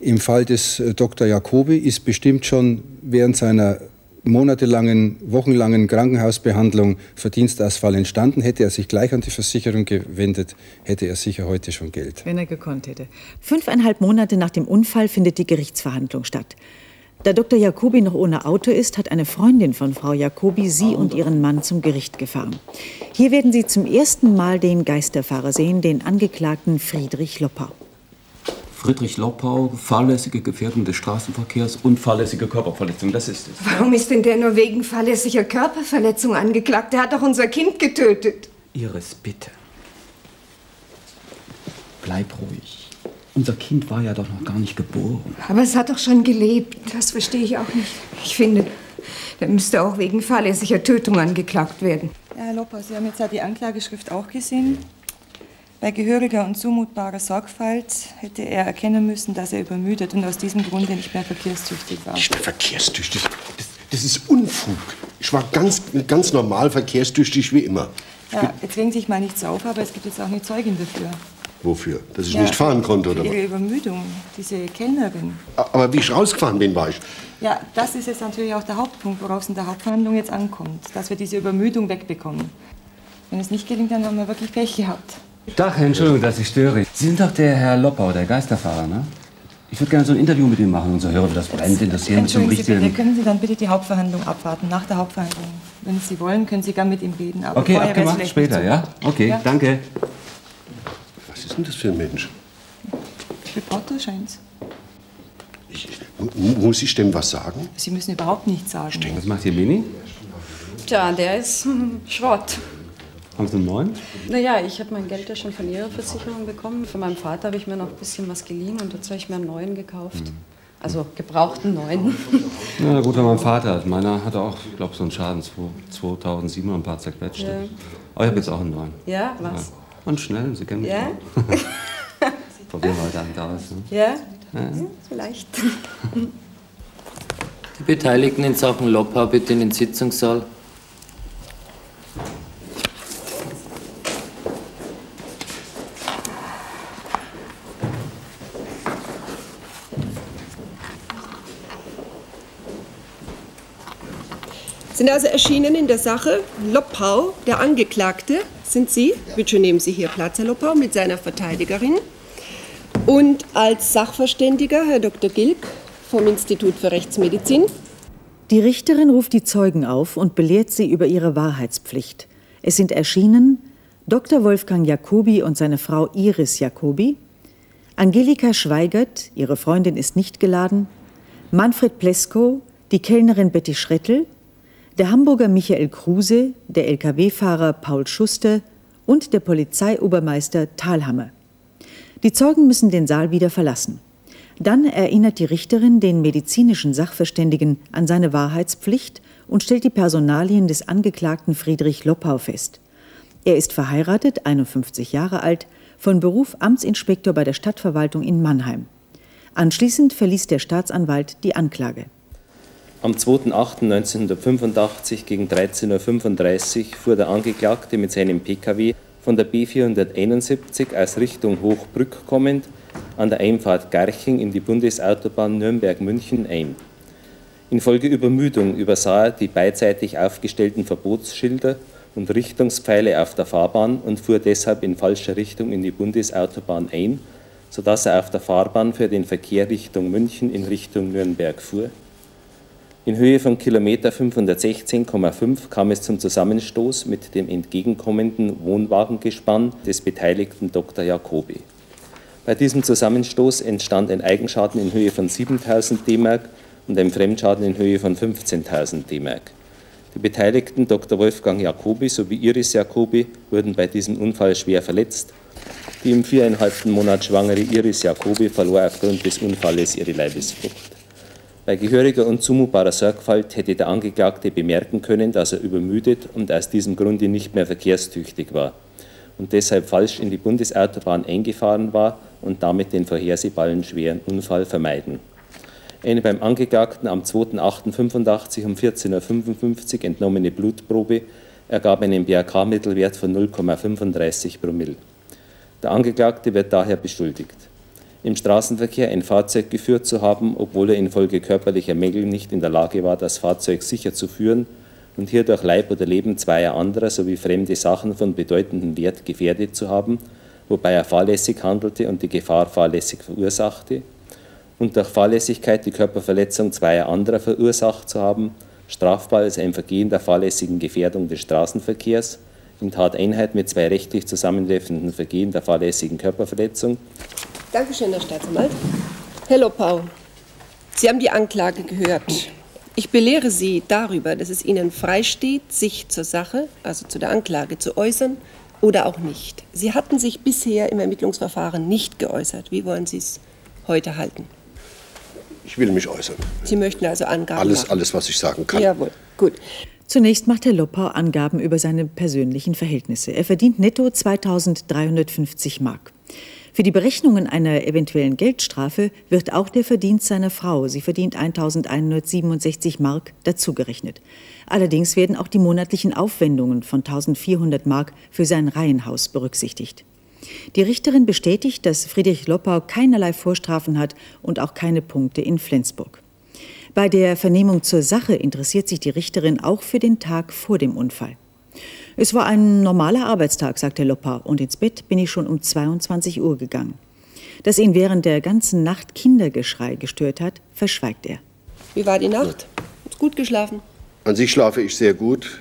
Im Fall des äh, Dr. Jacobi ist bestimmt schon während seiner monatelangen, wochenlangen Krankenhausbehandlung Verdienstausfall entstanden. Hätte er sich gleich an die Versicherung gewendet, hätte er sicher heute schon Geld. Wenn er gekonnt hätte. Fünfeinhalb Monate nach dem Unfall findet die Gerichtsverhandlung statt. Da Dr. Jacobi noch ohne Auto ist, hat eine Freundin von Frau Jacobi sie und ihren Mann zum Gericht gefahren. Hier werden sie zum ersten Mal den Geisterfahrer sehen, den Angeklagten Friedrich Loppau. Friedrich Loppau, fahrlässige Gefährdung des Straßenverkehrs und fahrlässige Körperverletzung, das ist es. Warum ist denn der nur wegen fahrlässiger Körperverletzung angeklagt? Der hat doch unser Kind getötet. Iris, bitte. Bleib ruhig. Unser Kind war ja doch noch gar nicht geboren. Aber es hat doch schon gelebt. Das verstehe ich auch nicht. Ich finde, der müsste auch wegen fahrlässiger Tötung angeklagt werden. Ja, Herr Loppau, Sie haben jetzt ja die Anklageschrift auch gesehen. Bei gehöriger und zumutbarer Sorgfalt hätte er erkennen müssen, dass er übermüdet und aus diesem Grunde nicht mehr verkehrstüchtig war. Nicht mehr verkehrstüchtig. Das, das ist Unfug. Ich war ganz, ganz normal verkehrstüchtig wie immer. Ja, jetzt regen Sie sich mal nicht so auf, aber es gibt jetzt auch eine Zeugin dafür. Wofür? Dass ich Ja, nicht fahren konnte, oder Ihre? Übermüdung, diese Kellnerin. Aber wie ich rausgefahren bin, war ich. Ja, das ist jetzt natürlich auch der Hauptpunkt, worauf es in der Hauptverhandlung jetzt ankommt, dass wir diese Übermüdung wegbekommen. Wenn es nicht gelingt, dann haben wir wirklich Pech gehabt. Tag, Entschuldigung, dass ich störe. Sie sind doch der Herr Loppau, der Geisterfahrer, ne? Ich würde gerne so ein Interview mit ihm machen und so hören, wie das brennt, interessieren mit so einem Entschuldigen Sie bitte, richtigen... können Sie dann bitte die Hauptverhandlung abwarten, nach der Hauptverhandlung. Wenn Sie wollen, können Sie gern mit ihm reden. Aber Okay, abgemacht, vielleicht später, ja? Okay, Ja. danke. Was ist denn das für ein Mensch? Reporter scheint's. M muss ich dem was sagen? Sie müssen überhaupt nichts sagen. Was macht hier Mini? Tja, der ist Schrott. Haben Sie einen neuen? Naja, ich habe mein Geld ja schon von Ihrer Versicherung bekommen. Von meinem Vater habe ich mir noch ein bisschen was geliehen und dazu habe ich mir einen neuen gekauft. Also gebrauchten neuen. Ja, na gut, mein Vater hat. Meiner hatte auch, ich glaube, so einen Schaden, 2007 und ein paar zerquetschte. Ja. Aber ich habe jetzt auch einen neuen. Ja, was? Und schnell, Sie kennen mich Ja? auch. Probieren wir heute Abend aus. Ne? Ja? Ja. Vielleicht. Die Beteiligten in Sachen Loppau bitte in den Sitzungssaal. Sind also erschienen in der Sache Loppau, der Angeklagte, sind Sie. Bitte schön, nehmen Sie hier Platz, Herr Loppau, mit seiner Verteidigerin. Und als Sachverständiger Herr Dr. Gilk vom Institut für Rechtsmedizin. Die Richterin ruft die Zeugen auf und belehrt sie über ihre Wahrheitspflicht. Es sind erschienen Dr. Wolfgang Jacobi und seine Frau Iris Jacobi, Angelika Schweigert, ihre Freundin ist nicht geladen, Manfred Pleskow, die Kellnerin Betty Schrettel, der Hamburger Michael Kruse, der Lkw-Fahrer Paul Schuster und der Polizeiobermeister Thalhammer. Die Zeugen müssen den Saal wieder verlassen. Dann erinnert die Richterin den medizinischen Sachverständigen an seine Wahrheitspflicht und stellt die Personalien des Angeklagten Friedrich Loppau fest. Er ist verheiratet, 51 Jahre alt, von Beruf Amtsinspektor bei der Stadtverwaltung in Mannheim. Anschließend verließ der Staatsanwalt die Anklage. Am 2.8.1985 gegen 13.35 Uhr fuhr der Angeklagte mit seinem Pkw von der B471 aus Richtung Hochbrück kommend an der Einfahrt Garching in die Bundesautobahn Nürnberg-München ein. Infolge Übermüdung übersah er die beidseitig aufgestellten Verbotsschilder und Richtungspfeile auf der Fahrbahn und fuhr deshalb in falscher Richtung in die Bundesautobahn ein, sodass er auf der Fahrbahn für den Verkehr Richtung München in Richtung Nürnberg fuhr. In Höhe von Kilometer 516,5 kam es zum Zusammenstoß mit dem entgegenkommenden Wohnwagengespann des beteiligten Dr. Jacobi. Bei diesem Zusammenstoß entstand ein Eigenschaden in Höhe von 7.000 D-Mark und ein Fremdschaden in Höhe von 15.000 D-Mark. Die Beteiligten Dr. Wolfgang Jacobi sowie Iris Jacobi wurden bei diesem Unfall schwer verletzt. Die im viereinhalbten Monat schwangere Iris Jacobi verlor aufgrund des Unfalles ihre Leibesfrucht. Bei gehöriger und zumutbarer Sorgfalt hätte der Angeklagte bemerken können, dass er übermüdet und aus diesem Grunde nicht mehr verkehrstüchtig war und deshalb falsch in die Bundesautobahn eingefahren war und damit den vorhersehbaren schweren Unfall vermeiden. Eine beim Angeklagten am 2.8.85 um 14.55 Uhr entnommene Blutprobe ergab einen BRK-Mittelwert von 0,35 Promille. Der Angeklagte wird daher beschuldigt, im Straßenverkehr ein Fahrzeug geführt zu haben, obwohl er infolge körperlicher Mängel nicht in der Lage war, das Fahrzeug sicher zu führen und hierdurch Leib oder Leben zweier anderer sowie fremde Sachen von bedeutendem Wert gefährdet zu haben, wobei er fahrlässig handelte und die Gefahr fahrlässig verursachte, und durch Fahrlässigkeit die Körperverletzung zweier anderer verursacht zu haben, strafbar als ein Vergehen der fahrlässigen Gefährdung des Straßenverkehrs, in Tateinheit mit zwei rechtlich zusammentreffenden Vergehen der fahrlässigen Körperverletzung Dankeschön, Herr Staatsanwalt. Herr Loppau, Sie haben die Anklage gehört. Ich belehre Sie darüber, dass es Ihnen freisteht, sich zur Sache, also zu der Anklage, zu äußern oder auch nicht. Sie hatten sich bisher im Ermittlungsverfahren nicht geäußert. Wie wollen Sie es heute halten? Ich will mich äußern. Sie möchten also Angaben Alles, machen. alles, was ich sagen kann. Jawohl, gut. Zunächst macht Herr Loppau Angaben über seine persönlichen Verhältnisse. Er verdient netto 2350 Mark. Für die Berechnungen einer eventuellen Geldstrafe wird auch der Verdienst seiner Frau, sie verdient 1167 Mark, dazugerechnet. Allerdings werden auch die monatlichen Aufwendungen von 1400 Mark für sein Reihenhaus berücksichtigt. Die Richterin bestätigt, dass Friedrich Loppau keinerlei Vorstrafen hat und auch keine Punkte in Flensburg. Bei der Vernehmung zur Sache interessiert sich die Richterin auch für den Tag vor dem Unfall. Es war ein normaler Arbeitstag, sagte Loppau, und ins Bett bin ich schon um 22 Uhr gegangen. Dass ihn während der ganzen Nacht Kindergeschrei gestört hat, verschweigt er. Wie war die Nacht? Hast gut geschlafen? An sich schlafe ich sehr gut.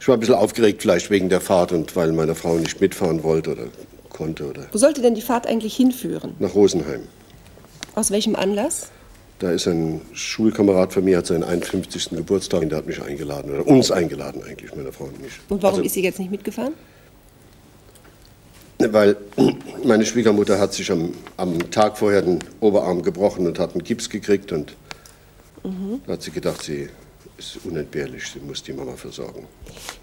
Ich war ein bisschen aufgeregt, vielleicht wegen der Fahrt und weil meine Frau nicht mitfahren wollte oder konnte oder Wo sollte denn die Fahrt eigentlich hinführen? nach Rosenheim. Aus welchem Anlass? Da ist ein Schulkamerad von mir, hat seinen 51. Geburtstag und der hat mich eingeladen, oder uns eingeladen eigentlich, meine Frau und mich. Und warum Also, ist sie jetzt nicht mitgefahren? Weil meine Schwiegermutter hat sich am, am Tag vorher den Oberarm gebrochen und hat einen Gips gekriegt und Mhm. da hat sie gedacht, sie ist unentbehrlich, sie muss die Mama versorgen.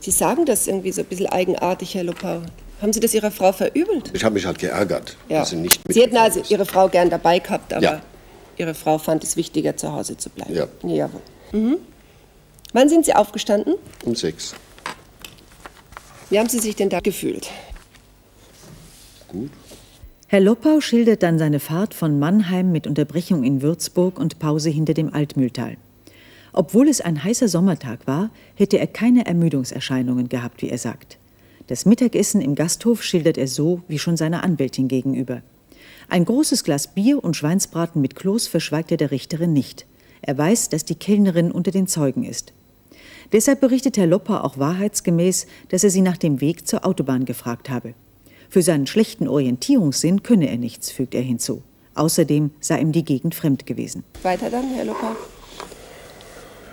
Sie sagen das irgendwie so ein bisschen eigenartig, Herr Lopau. Haben Sie das Ihrer Frau verübelt? Ich habe mich halt geärgert, Ja. dass sie nicht Sie hätten also Ihre Frau gern dabei gehabt, aber Ja. Ihre Frau fand es wichtiger, zu Hause zu bleiben. Ja. Jawohl. Mhm. Wann sind Sie aufgestanden? um sechs. Wie haben Sie sich denn da gefühlt? Gut. Herr Loppau schildert dann seine Fahrt von Mannheim mit Unterbrechung in Würzburg und Pause hinter dem Altmühltal. Obwohl es ein heißer Sommertag war, hätte er keine Ermüdungserscheinungen gehabt, wie er sagt. Das Mittagessen im Gasthof schildert er so wie schon seiner Anwältin gegenüber. Ein großes Glas Bier und Schweinsbraten mit Kloß verschweigt er der Richterin nicht. Er weiß, dass die Kellnerin unter den Zeugen ist. Deshalb berichtet Herr Lopper auch wahrheitsgemäß, dass er sie nach dem Weg zur Autobahn gefragt habe. Für seinen schlechten Orientierungssinn könne er nichts, fügt er hinzu. Außerdem sei ihm die Gegend fremd gewesen. Weiter dann, Herr Lopau?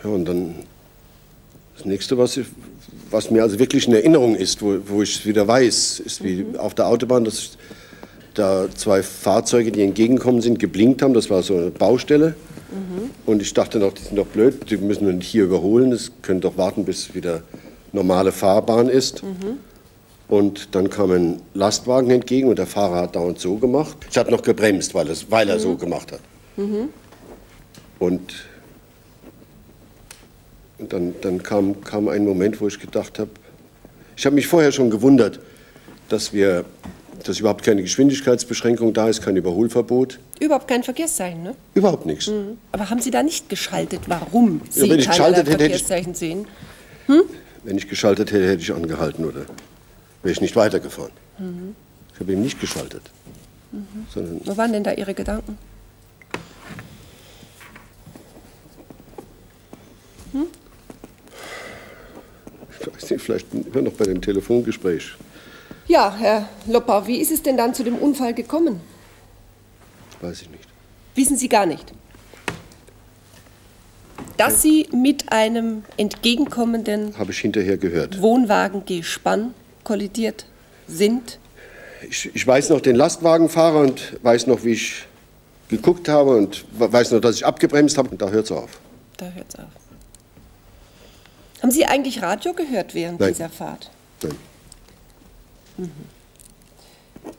Ja, und dann das nächste, was, ich, was mir also wirklich in Erinnerung ist, wo, wo ich es wieder weiß, ist wie auf der Autobahn, dass da zwei Fahrzeuge, die entgegenkommen sind, geblinkt haben. Das war so eine Baustelle. Und ich dachte noch, die sind doch blöd, die müssen wir nicht hier überholen, das können doch warten, bis wieder normale Fahrbahn ist. Und dann kam ein Lastwagen entgegen und der Fahrer hat dauernd so gemacht. Ich habe noch gebremst, weil, es, weil er so gemacht hat. Mhm. Und, und dann, dann kam, kam ein Moment, wo ich gedacht habe, ich habe mich vorher schon gewundert, dass wir, dass überhaupt keine Geschwindigkeitsbeschränkung da ist, kein Überholverbot, Überhaupt kein Verkehrszeichen, ne? überhaupt nichts. Mhm. Aber haben Sie da nicht geschaltet, warum Ja, Sie wenn ich geschaltet hätte, hätte ich- Verkehrszeichen sehen? Wenn ich geschaltet hätte, hätte ich angehalten oder wäre ich nicht weitergefahren. Mhm. Ich habe eben nicht geschaltet, Mhm. sondern Wo waren denn da Ihre Gedanken? Hm? ich weiß nicht, vielleicht immer noch bei dem Telefongespräch. Ja, Herr Loppau, wie ist es denn dann zu dem Unfall gekommen? Weiß ich nicht. Wissen Sie gar nicht. Dass Sie mit einem entgegenkommenden Habe ich hinterher gehört. Wohnwagengespann kollidiert sind? Ich, ich weiß noch den Lastwagenfahrer und weiß noch, wie ich geguckt habe und weiß noch, dass ich abgebremst habe. Und da hört es auf. Da hört's auf. Haben Sie eigentlich Radio gehört während Nein. dieser Fahrt? Nein. Mhm.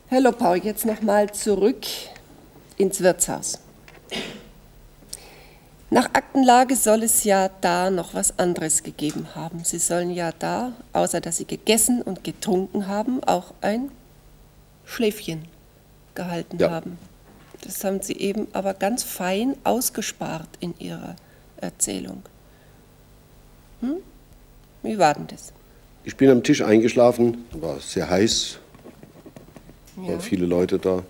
Herr Loppau, jetzt noch mal zurück ins Wirtshaus. Nach Aktenlage soll es ja da noch was anderes gegeben haben. Sie sollen ja da, außer dass Sie gegessen und getrunken haben, auch ein Schläfchen gehalten Ja. haben. Das haben Sie eben aber ganz fein ausgespart in Ihrer Erzählung. Hm? Wie war denn das? Ich bin am Tisch eingeschlafen, war sehr heiß, Ja. waren viele Leute da.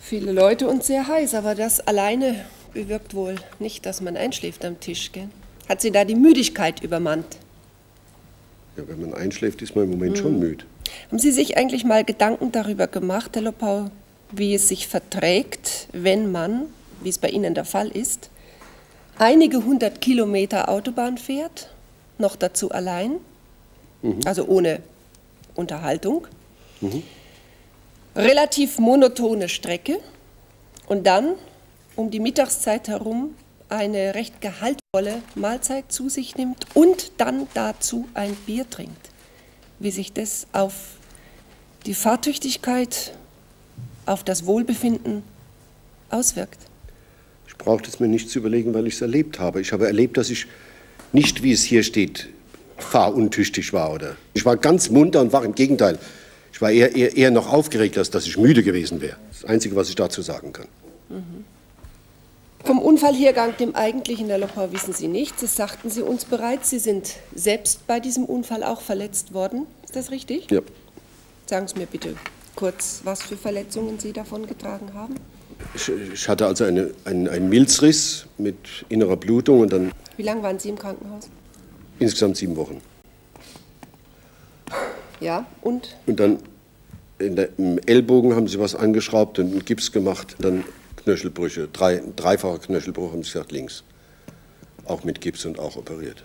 Viele Leute und sehr heiß, aber das alleine bewirkt wohl nicht, dass man einschläft am Tisch. Gell? Hat sie da die Müdigkeit übermannt? Ja, wenn man einschläft, ist man im Moment schon Mhm. müde. Haben Sie sich eigentlich mal Gedanken darüber gemacht, Herr Lopau, wie es sich verträgt, wenn man, wie es bei Ihnen der Fall ist, einige hundert Kilometer Autobahn fährt, noch dazu allein, also ohne Unterhaltung, relativ monotone Strecke und dann um die Mittagszeit herum eine recht gehaltvolle Mahlzeit zu sich nimmt und dann dazu ein Bier trinkt. Wie sich das auf die Fahrtüchtigkeit auf das Wohlbefinden auswirkt. Ich brauche es mir nicht zu überlegen, weil ich es erlebt habe. Ich habe erlebt, dass ich nicht, wie es hier steht, fahruntüchtig war. Oder ich war ganz munter und wach. Im Gegenteil, ich war eher, eher, eher noch aufgeregt, als dass ich müde gewesen wäre. Das Einzige, was ich dazu sagen kann. Mhm. Vom Unfallhergang, dem eigentlichen, Herr Loppau, wissen Sie nichts. Das sagten Sie uns bereits. Sie sind selbst bei diesem Unfall auch verletzt worden. Ist das richtig? Ja. Sagen Sie mir bitte kurz, was für Verletzungen Sie davon getragen haben. Ich, hatte also eine, einen, einen Milzriss mit innerer Blutung und dann Wie lange waren Sie im Krankenhaus? insgesamt sieben Wochen. Ja, und? Und dann der, im Ellbogen haben sie was angeschraubt und einen Gips gemacht. Dann Knöchelbrüche, drei, dreifacher Knöchelbruch, haben sie gesagt, links. Auch mit Gips und auch operiert.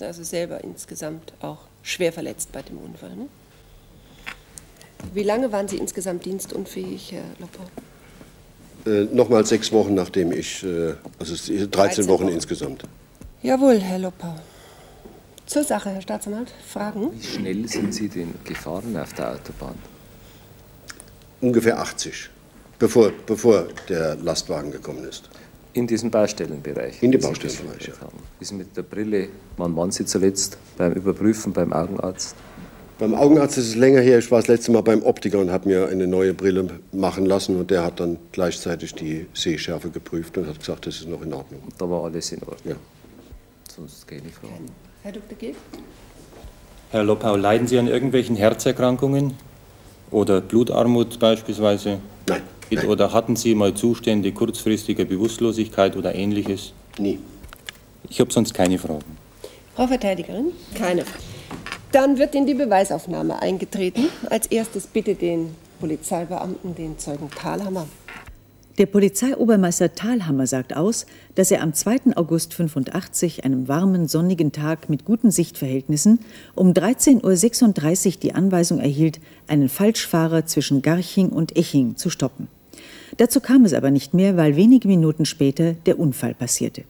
Also selber insgesamt auch schwer verletzt bei dem Unfall. Ne? Wie lange waren Sie insgesamt dienstunfähig, Herr Loppau? Äh, Nochmal sechs Wochen, nachdem ich, äh, also es ist 13, 13 Wochen Wochen. insgesamt. Jawohl, Herr Loppau. Zur Sache, Herr Staatsanwalt. Fragen? Wie schnell sind Sie denn gefahren auf der Autobahn? Ungefähr 80, bevor, bevor der Lastwagen gekommen ist. In diesem Baustellenbereich? In dem Baustellenbereich, haben. Ist mit der Brille, wann waren Sie zuletzt beim Überprüfen beim Augenarzt? Beim Augenarzt ist es länger her. Ich war das letzte Mal beim Optiker und habe mir eine neue Brille machen lassen. Und der hat dann gleichzeitig die Sehschärfe geprüft und hat gesagt, das ist noch in Ordnung. Da war alles in Ordnung? Ja. Sonst keine Fragen. Herr Dr. Gill? Herr Loppau, leiden Sie an irgendwelchen Herzerkrankungen oder Blutarmut beispielsweise? Nein. Oder hatten Sie mal Zustände kurzfristiger Bewusstlosigkeit oder ähnliches? Nie. Ich habe sonst keine Fragen. Frau Verteidigerin? Keine. Dann wird in die Beweisaufnahme eingetreten. Als erstes bitte den Polizeibeamten, den Zeugen Thalhammer. Der Polizeiobermeister Thalhammer sagt aus, dass er am 2. August 85, einem warmen, sonnigen Tag mit guten Sichtverhältnissen, um 13.36 Uhr die Anweisung erhielt, einen Falschfahrer zwischen Garching und Eching zu stoppen. Dazu kam es aber nicht mehr, weil wenige Minuten später der Unfall passierte.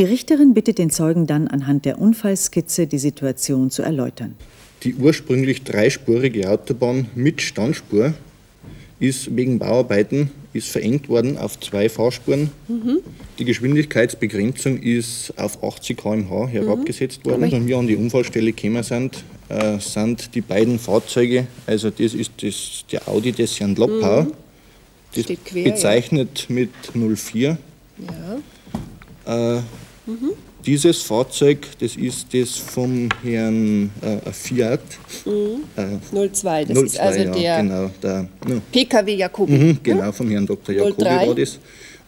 Die Richterin bittet den Zeugen dann anhand der Unfallskizze die Situation zu erläutern. Die ursprünglich dreispurige Autobahn mit Standspur ist wegen Bauarbeiten ist verengt worden auf zwei Fahrspuren. Mhm. Die Geschwindigkeitsbegrenzung ist auf 80 km/h herabgesetzt worden. Aber- Als wir an die Unfallstelle gekommen sind, äh, sind die beiden Fahrzeuge, also das ist das, der Audi des Herrn Loppau, Mhm. das quer, ja. bezeichnet mit 04. Ja. Äh, Mhm. dieses Fahrzeug, das ist das vom Herrn äh, Fiat. Mhm. Äh, 02, das 02, ist also ja, der Genau, der, ja. PKW Jakobi. Mhm, genau, vom Herrn Dr. Jakobi 03 war das.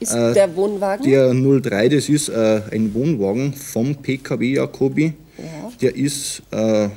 ist Äh, der Wohnwagen. Der 03, das ist äh, ein Wohnwagen vom PKW Jakobi. Ja. Der ist äh,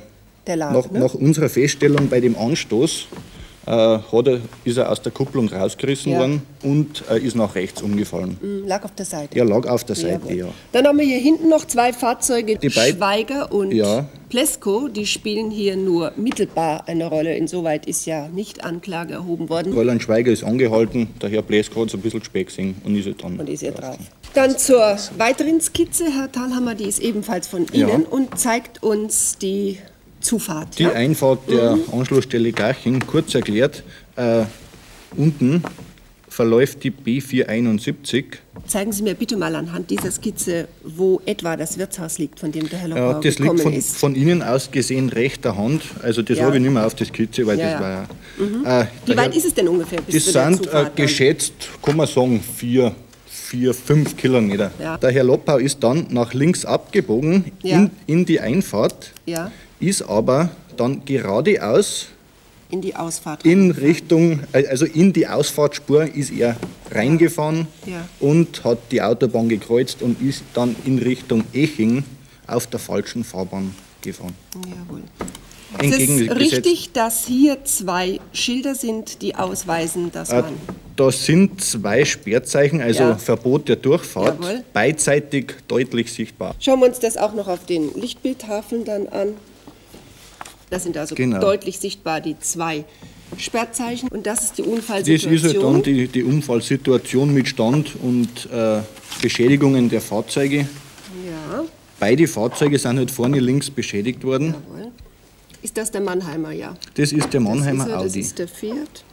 Der lag, nach, ne? nach unserer Feststellung bei dem Anstoß äh, hat er, ist er aus der Kupplung rausgerissen Ja. worden und äh, ist nach rechts umgefallen. Mhm, lag auf der Seite. Er lag auf der Seite, Jawohl. ja. Dann haben wir hier hinten noch zwei Fahrzeuge, Die Schweiger und Ja. Plesko, die spielen hier nur mittelbar eine Rolle. Insoweit ist ja nicht Anklage erhoben worden. Fräulein Schweiger ist angehalten, der Herr Bläsker hat so ein bisschen Speck gesehen und ist dann. Und ist er drauf. Dann zur weiteren Skizze, Herr Thalhammer, die ist ebenfalls von Ja. Ihnen und zeigt uns die Zufahrt. Die ja? Einfahrt der Mhm. Anschlussstelle Garching, kurz erklärt, äh, unten verläuft die B471. Zeigen Sie mir bitte mal anhand dieser Skizze, wo etwa das Wirtshaus liegt, von dem der Herr Ja, Loppau das liegt von, ist. von Ihnen aus gesehen rechter Hand. Also das Ja. habe ich nicht mehr auf der Skizze, weil Ja, das war ja. Mhm. Äh, Wie weit ist es denn ungefähr bis Das sind äh, geschätzt, kann man sagen, vier, vier fünf Kilometer. Ja. Der Herr Loppau ist dann nach links abgebogen Ja. in, in die Einfahrt, Ja, ist aber dann geradeaus in die Ausfahrt. in Richtung, äh, also in die Ausfahrtsspur ist er reingefahren Ja. und hat die Autobahn gekreuzt und ist dann in Richtung Eching auf der falschen Fahrbahn gefahren. Jawohl. Es ist richtig, dass hier zwei Schilder sind, die ausweisen, dass Äh, man Da sind zwei Sperrzeichen, also Ja. Verbot der Durchfahrt, Jawohl. beidseitig deutlich sichtbar. Schauen wir uns das auch noch auf den Lichtbildtafeln dann an. Das sind also Genau. deutlich sichtbar die zwei Sperrzeichen. Und das ist die Das Unfallsituation. ist ja dann die, die Unfallsituation mit Stand und äh, Beschädigungen der Fahrzeuge. ja, Beide Fahrzeuge sind halt vorne links beschädigt worden. jawohl. Ist das der Mannheimer, ja? Das ist der Mannheimer das ist er, Audi. Das ist der Fiat.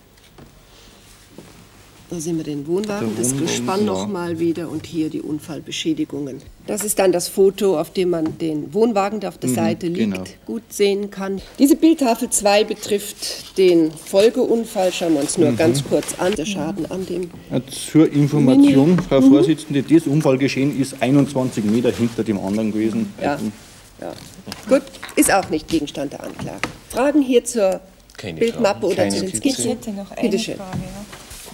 Da sehen wir den Wohnwagen, Der das Gespann ja. nochmal wieder und hier die Unfallbeschädigungen. Das ist dann das Foto, auf dem man den Wohnwagen, der auf der Mhm, Seite liegt, genau. gut sehen kann. Diese Bildtafel 2 betrifft den Folgeunfall. Schauen wir uns nur Mhm. ganz kurz an. Der Schaden an dem Äh, Zur Information, Mini. Frau Mhm. Vorsitzende, das Unfallgeschehen ist 21 Meter hinter dem anderen gewesen. Ja. Ja. Gut, ist auch nicht Gegenstand der Anklage. Fragen hier zur Keine Bildmappe Fragen, oder keine zu den Skizzen. Ich Skizzen? hätte noch eine Bitte schön. Frage. Ja.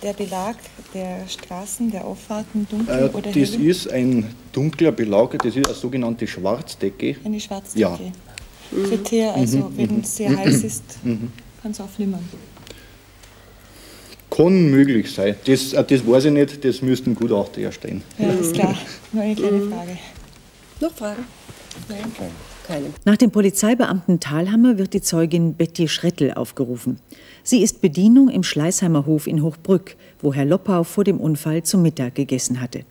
Der Belag der Straßen, der Auffahrten, dunkel Äh, oder das hell? ist ein dunkler Belag, das ist eine sogenannte Schwarzdecke. Eine Schwarzdecke. Ja. Kriterier, also Mhm, wenn mhm. es sehr heiß ist, Mhm. kann es auch flimmern. Kann möglich sein. Das, äh, das weiß ich nicht, das müssten Gutachter erstellen. Ja, ist klar. Nur eine kleine Mhm. Frage. Noch Fragen? Nein. Keine. Nach dem Polizeibeamten Thalhammer wird die Zeugin Betty Schrettel aufgerufen. Sie ist Bedienung im Schleißheimer Hof in Hochbrück, wo Herr Loppau vor dem Unfall zum Mittag gegessen hatte.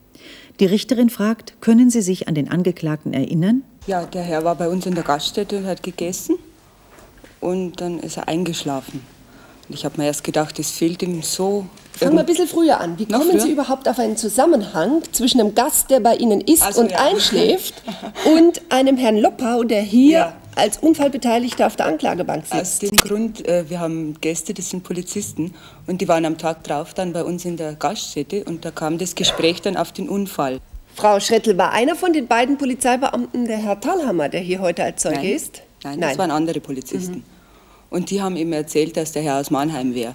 Die Richterin fragt, können Sie sich an den Angeklagten erinnern? Ja, der Herr war bei uns in der Gaststätte und hat gegessen und dann ist er eingeschlafen. Und ich habe mir erst gedacht, es fehlt ihm so. Fangen wir ein bisschen früher an. Wie Noch kommen früher? Sie überhaupt auf einen Zusammenhang zwischen einem Gast, der bei Ihnen isst Also, und ja. einschläft, und einem Herrn Loppau, der hier als Unfallbeteiligter auf der Anklagebank sitzt? Aus dem Grund, äh, wir haben Gäste, das sind Polizisten, und die waren am Tag drauf dann bei uns in der Gaststätte und da kam das Gespräch dann auf den Unfall. Frau Schrettel, war einer von den beiden Polizeibeamten der Herr Thalhammer, der hier heute als Zeuge Nein. ist? Nein, das waren andere Polizisten. Und die haben ihm erzählt, dass der Herr aus Mannheim wäre.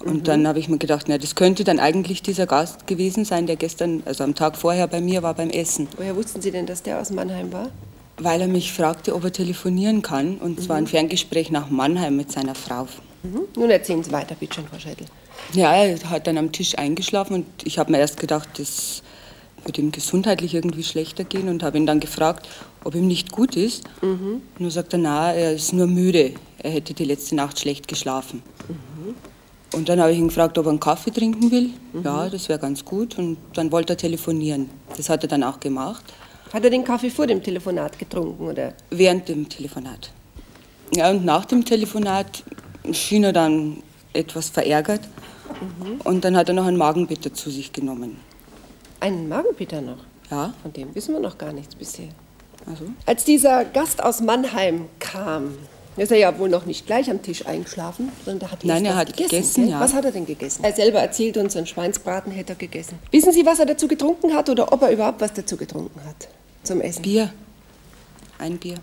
Und Mhm. dann habe ich mir gedacht, na, das könnte dann eigentlich dieser Gast gewesen sein, der gestern, also am Tag vorher bei mir war beim Essen. Woher wussten Sie denn, dass der aus Mannheim war? Weil er mich fragte, ob er telefonieren kann. Und zwar ein Ferngespräch nach Mannheim mit seiner Frau. Mhm. Nun erzählen Sie weiter, bitte schön, Frau Schrettel. Ja, er hat dann am Tisch eingeschlafen und ich habe mir erst gedacht, das wird ihm gesundheitlich irgendwie schlechter gehen und habe ihn dann gefragt, ob ihm nicht gut ist. Mhm. Dann sagt er, na, er ist nur müde. Er hätte die letzte Nacht schlecht geschlafen. Und dann habe ich ihn gefragt, ob er einen Kaffee trinken will. Ja, das wäre ganz gut. Und dann wollte er telefonieren. Das hat er dann auch gemacht. Hat er den Kaffee vor dem Telefonat getrunken, oder? Während dem Telefonat. Ja, und nach dem Telefonat schien er dann etwas verärgert. Und dann hat er noch einen Magenbitter zu sich genommen. Einen Magenbitter noch? Ja. Von dem wissen wir noch gar nichts bisher. Also? Als dieser Gast aus Mannheim kam, ist er ja wohl noch nicht gleich am Tisch eingeschlafen, sondern der hat Nein, er hat gegessen, gell? ja. Was hat er denn gegessen? Er selber erzählt uns, einen Schweinsbraten hätte er gegessen. Wissen Sie, was er dazu getrunken hat oder ob er überhaupt was dazu getrunken hat zum Essen? Bier. Ein Bier.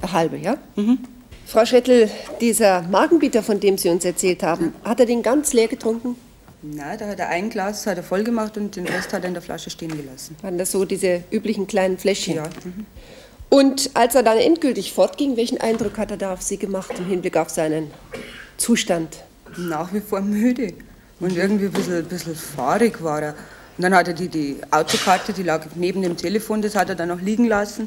Eine halbe, ja? Frau Schrettel, dieser Magenbitter, von dem Sie uns erzählt haben, hat er den ganz leer getrunken? Nein, da hat er ein Glas hat er voll gemacht und den Rest hat er in der Flasche stehen gelassen. Waren das so diese üblichen kleinen Fläschchen? Ja. Und als er dann endgültig fortging, welchen Eindruck hat er da auf Sie gemacht im Hinblick auf seinen Zustand? Nach wie vor müde. Und irgendwie ein bisschen, ein bisschen fahrig war er. Und dann hat er die, die Autokarte, die lag neben dem Telefon, das hat er dann noch liegen lassen.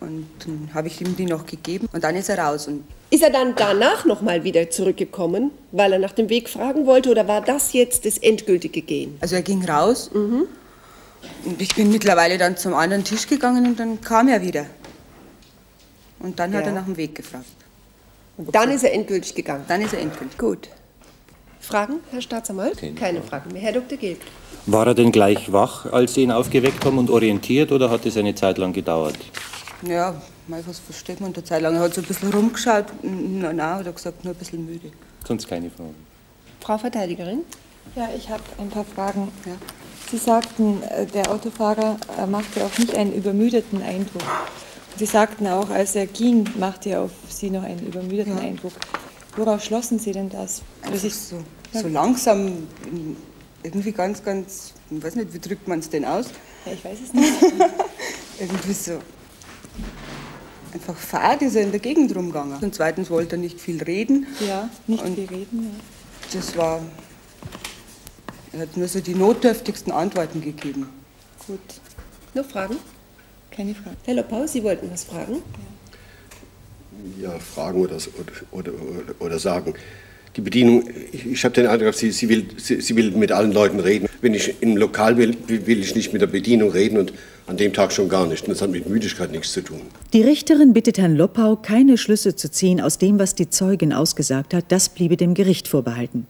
Und dann habe ich ihm die noch gegeben und dann ist er raus. Und Ist er dann danach nochmal wieder zurückgekommen, weil er nach dem Weg fragen wollte, oder war das jetzt das endgültige Gehen? Also er ging raus und ich bin mittlerweile dann zum anderen Tisch gegangen und dann kam er wieder. Und dann hat Ja. er nach dem Weg gefragt. Und dann ist er endgültig gegangen? Dann ist er endgültig. Gut. Fragen, Herr Staatsanwalt? Keine, Fragen mehr. Herr Dr. Gilb. War er denn gleich wach, als Sie ihn aufgeweckt haben und orientiert oder hat es eine Zeit lang gedauert? Ja, mal was versteht man der Zeit lang. Er hat so ein bisschen rumgeschaut. Na, na, hat er gesagt, nur ein bisschen müde. Sonst keine Fragen. Frau Verteidigerin? Ja, ich habe ein paar Fragen. Sie sagten, äh, der Autofahrer äh, machte auf mich einen übermüdeten Eindruck. Sie sagten auch, als er ging, machte er auf Sie noch einen übermüdeten Ja. Eindruck. Worauf schlossen Sie denn das? Das ist so, so langsam, irgendwie ganz, ganz, ich weiß nicht, wie drückt man es denn aus? Ja, ich weiß es nicht. irgendwie so. Einfach fad ist er in der Gegend rumgegangen. Und zweitens wollte er nicht viel reden. Ja, nicht Und viel reden. Das war. Er hat nur so die notdürftigsten Antworten gegeben. Gut. Noch Fragen? Keine Frage. Herr Loppau, Sie wollten was fragen? Ja, fragen oder, oder, oder, oder sagen. Die Bedienung, ich habe den Eindruck, sie, sie, will, sie, sie, will mit allen Leuten reden. Wenn ich im Lokal will, will ich nicht mit der Bedienung reden und an dem Tag schon gar nicht. Und das hat mit Müdigkeit nichts zu tun. Die Richterin bittet Herrn Loppau, keine Schlüsse zu ziehen aus dem, was die Zeugin ausgesagt hat. Das bliebe dem Gericht vorbehalten.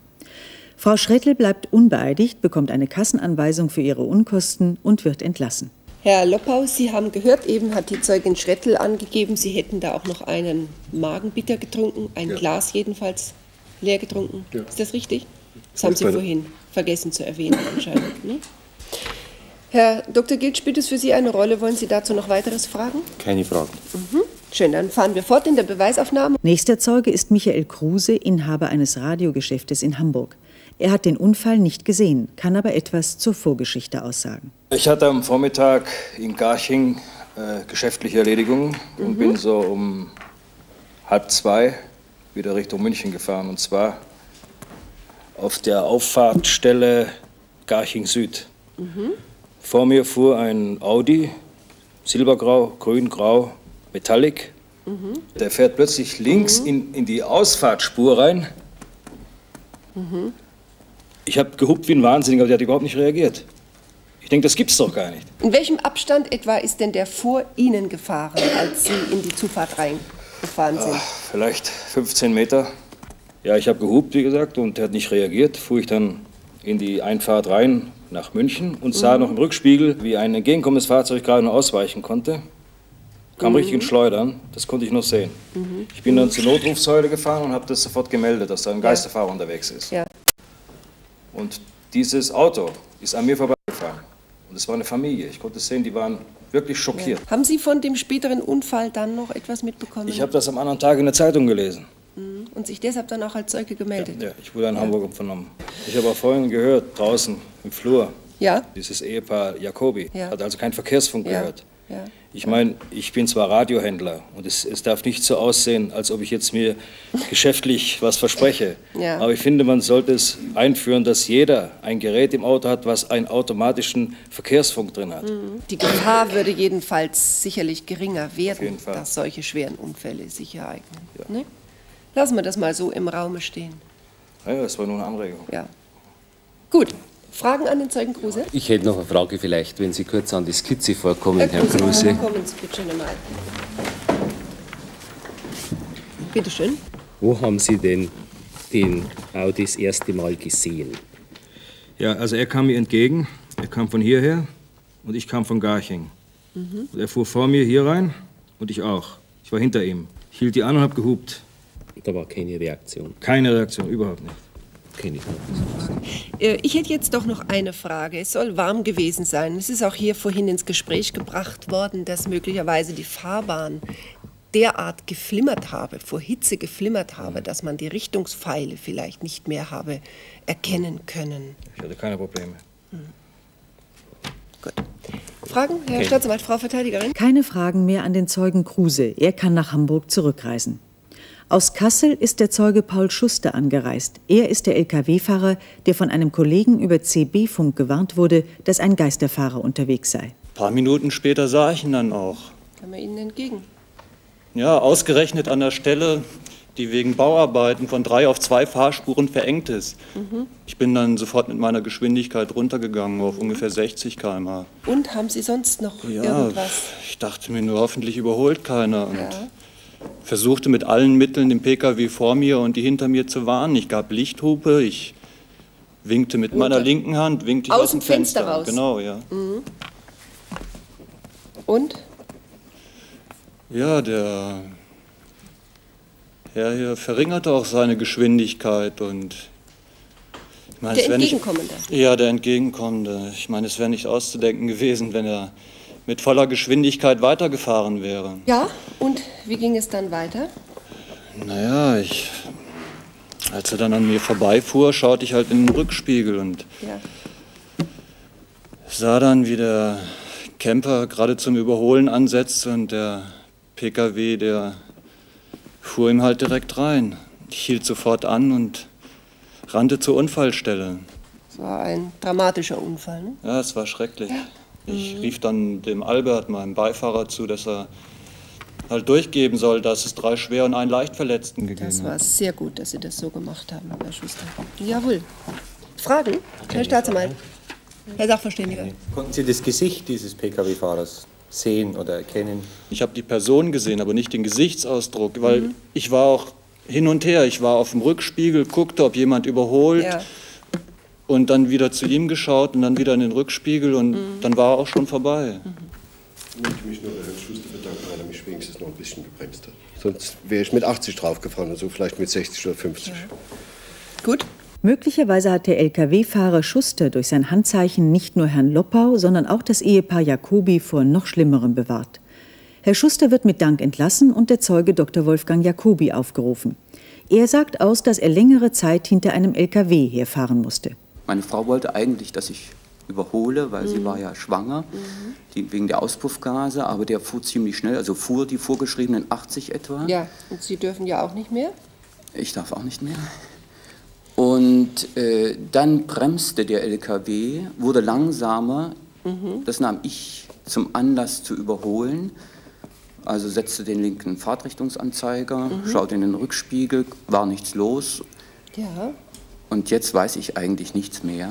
Frau Schrettel bleibt unbeeidigt, bekommt eine Kassenanweisung für ihre Unkosten und wird entlassen. Herr Loppau, Sie haben gehört, eben hat die Zeugin Schrettel angegeben, Sie hätten da auch noch einen Magenbitter getrunken, ein ja. Glas jedenfalls leer getrunken. Ja. Ist das richtig? Das, haben Sie vorhin vergessen zu erwähnen anscheinend. Ne? Herr Dr. Gilt, spielt es für Sie eine Rolle? Wollen Sie dazu noch weiteres fragen? Keine Fragen. Mhm. Schön, dann fahren wir fort in der Beweisaufnahme. Nächster Zeuge ist Michael Kruse, Inhaber eines Radiogeschäftes in Hamburg. Er hat den Unfall nicht gesehen, kann aber etwas zur Vorgeschichte aussagen. Ich hatte am Vormittag in Garching äh, geschäftliche Erledigungen mhm. und bin so um halb zwei wieder Richtung München gefahren. Und zwar auf der Auffahrtstelle Garching Süd. Mhm. Vor mir fuhr ein Audi, silbergrau, grün-grau, Metallic. Mhm. Der fährt plötzlich links mhm. in, in die Ausfahrtspur rein. Mhm. Ich habe gehupt wie ein Wahnsinniger, aber der hat überhaupt nicht reagiert. Ich denke, das gibt es doch gar nicht. In welchem Abstand etwa ist denn der vor Ihnen gefahren, als Sie in die Zufahrt reingefahren sind? Ach, vielleicht 15 Meter. Ja, ich habe gehupt, wie gesagt, und er hat nicht reagiert. Fuhr ich dann in die Einfahrt rein nach München und sah mhm. noch im Rückspiegel, wie ein entgegenkommendes Fahrzeug gerade noch ausweichen konnte. Kam mhm. richtig in Schleudern, das konnte ich nur sehen. Mhm. Ich bin dann zur Notrufsäule gefahren und habe das sofort gemeldet, dass da ein Geisterfahrer ja. unterwegs ist. Ja. Und dieses Auto ist an mir vorbeigefahren. Und es war eine Familie. Ich konnte sehen, die waren wirklich schockiert. Ja. Haben Sie von dem späteren Unfall dann noch etwas mitbekommen? Ich habe das am anderen Tag in der Zeitung gelesen. Mhm. Und sich deshalb dann auch als Zeuge gemeldet? Ja, ja ich wurde in ja. Hamburg vernommen. Ich habe auch vorhin gehört, draußen im Flur, ja? dieses Ehepaar Jacobi ja. hat also keinen Verkehrsfunk gehört. Ja. Ich meine, ich bin zwar Radiohändler und es, es, darf nicht so aussehen, als ob ich jetzt mir geschäftlich was verspreche. Ja. Aber ich finde, man sollte es einführen, dass jeder ein Gerät im Auto hat, was einen automatischen Verkehrsfunk drin hat. Mhm. Die Gefahr würde jedenfalls sicherlich geringer werden, dass solche schweren Unfälle sich ereignen. Ja. Ne? Lassen wir das mal so im Raume stehen. Ja, das war nur eine Anregung. Ja. Gut, Fragen an den Zeugen Kruse? Ich hätte noch eine Frage vielleicht, wenn Sie kurz an die Skizze vorkommen, Herr, Herr Kruse. Kruse. Kommen Sie bitte schön einmal. Bitte schön. Wo haben Sie denn den Audi das erste Mal gesehen? Ja, also er kam mir entgegen. Er kam von hierher und ich kam von Garching. Mhm. er fuhr vor mir hier rein und ich auch. Ich war hinter ihm. Ich hielt die an und habe gehupt. Da war keine Reaktion? Keine Reaktion, überhaupt nicht kenne ich äh, Ich hätte jetzt doch noch eine Frage. Es soll warm gewesen sein. Es ist auch hier vorhin ins Gespräch gebracht worden, dass möglicherweise die Fahrbahn derart geflimmert habe, vor Hitze geflimmert habe, dass man die Richtungspfeile vielleicht nicht mehr habe erkennen können. Ich hatte keine Probleme. Hm. Gut. Fragen, Herr okay. Staatsanwalt, Frau Verteidigerin? Keine Fragen mehr an den Zeugen Kruse. Er kann nach Hamburg zurückreisen. Aus Kassel ist der Zeuge Paul Schuster angereist. Er ist der Lkw-Fahrer, der von einem Kollegen über CB-Funk gewarnt wurde, dass ein Geisterfahrer unterwegs sei. Ein paar Minuten später sah ich ihn dann auch. Kam er Ihnen entgegen? Ja, ausgerechnet an der Stelle, die wegen Bauarbeiten von drei auf zwei Fahrspuren verengt ist. Mhm. Ich bin dann sofort mit meiner Geschwindigkeit runtergegangen auf ungefähr 60 km/h. Und haben Sie sonst noch ja, irgendwas? Ich dachte mir nur, hoffentlich überholt keiner. Ja versuchte mit allen Mitteln den Pkw vor mir und die hinter mir zu warnen. Ich gab Lichthupe, ich winkte mit meiner linken Hand, winkte aus, aus dem Fenster. Fenster raus. Genau, ja. Mhm. Und? Ja, der Herr hier verringerte auch seine Geschwindigkeit und ich meine, der Entgegenkommende? Nicht, ja, der Entgegenkommende. Ich meine, es wäre nicht auszudenken gewesen, wenn er mit voller Geschwindigkeit weitergefahren wäre. Ja, und wie ging es dann weiter? Naja, ich, als er dann an mir vorbeifuhr, schaute ich halt in den Rückspiegel und ja. sah dann, wie der Camper gerade zum Überholen ansetzte und der PKW, der fuhr ihm halt direkt rein. Ich hielt sofort an und rannte zur Unfallstelle. Es war ein dramatischer Unfall, ne? Ja, es war schrecklich. Ja. Ich mhm. rief dann dem Albert, meinem Beifahrer, zu, dass er halt durchgeben soll, dass es drei schwer und einen leicht Verletzten gegeben Das hat. war sehr gut, dass Sie das so gemacht haben, Herr Schuster. Jawohl. Fragen? Herr Staatsanwalt. Herr Sachverständiger. Konnten Sie das Gesicht dieses Pkw-Fahrers sehen oder erkennen? Ich habe die Person gesehen, aber nicht den Gesichtsausdruck, weil Mhm. ich war auch hin und her. Ich war auf dem Rückspiegel, guckte, ob jemand überholt Ja. Und dann wieder zu ihm geschaut und dann wieder in den Rückspiegel und Mhm. dann war er auch schon vorbei. Ich möchte mich nur bei Herrn Schuster bedanken, weil er mich wenigstens noch ein bisschen gebremst hat. Sonst wäre ich mit 80 draufgefahren und so vielleicht mit 60 oder 50. Gut. Möglicherweise hat der Lkw-Fahrer Schuster durch sein Handzeichen nicht nur Herrn Loppau, sondern auch das Ehepaar Jacobi vor noch Schlimmerem bewahrt. Herr Schuster wird mit Dank entlassen und der Zeuge Dr. Wolfgang Jacobi aufgerufen. Er sagt aus, dass er längere Zeit hinter einem Lkw herfahren musste. Meine Frau wollte eigentlich, dass ich überhole, weil sie Mhm. war ja schwanger, die, wegen der Auspuffgase, aber der fuhr ziemlich schnell, also fuhr die vorgeschriebenen 80 etwa. Ja, und Sie dürfen ja auch nicht mehr. Ich darf auch nicht mehr. Und äh, dann bremste der LKW, wurde langsamer. Mhm. Das nahm ich zum Anlass zu überholen. Also setzte den linken Fahrtrichtungsanzeiger, Mhm. schaute in den Rückspiegel, war nichts los. Ja. Und jetzt weiß ich eigentlich nichts mehr.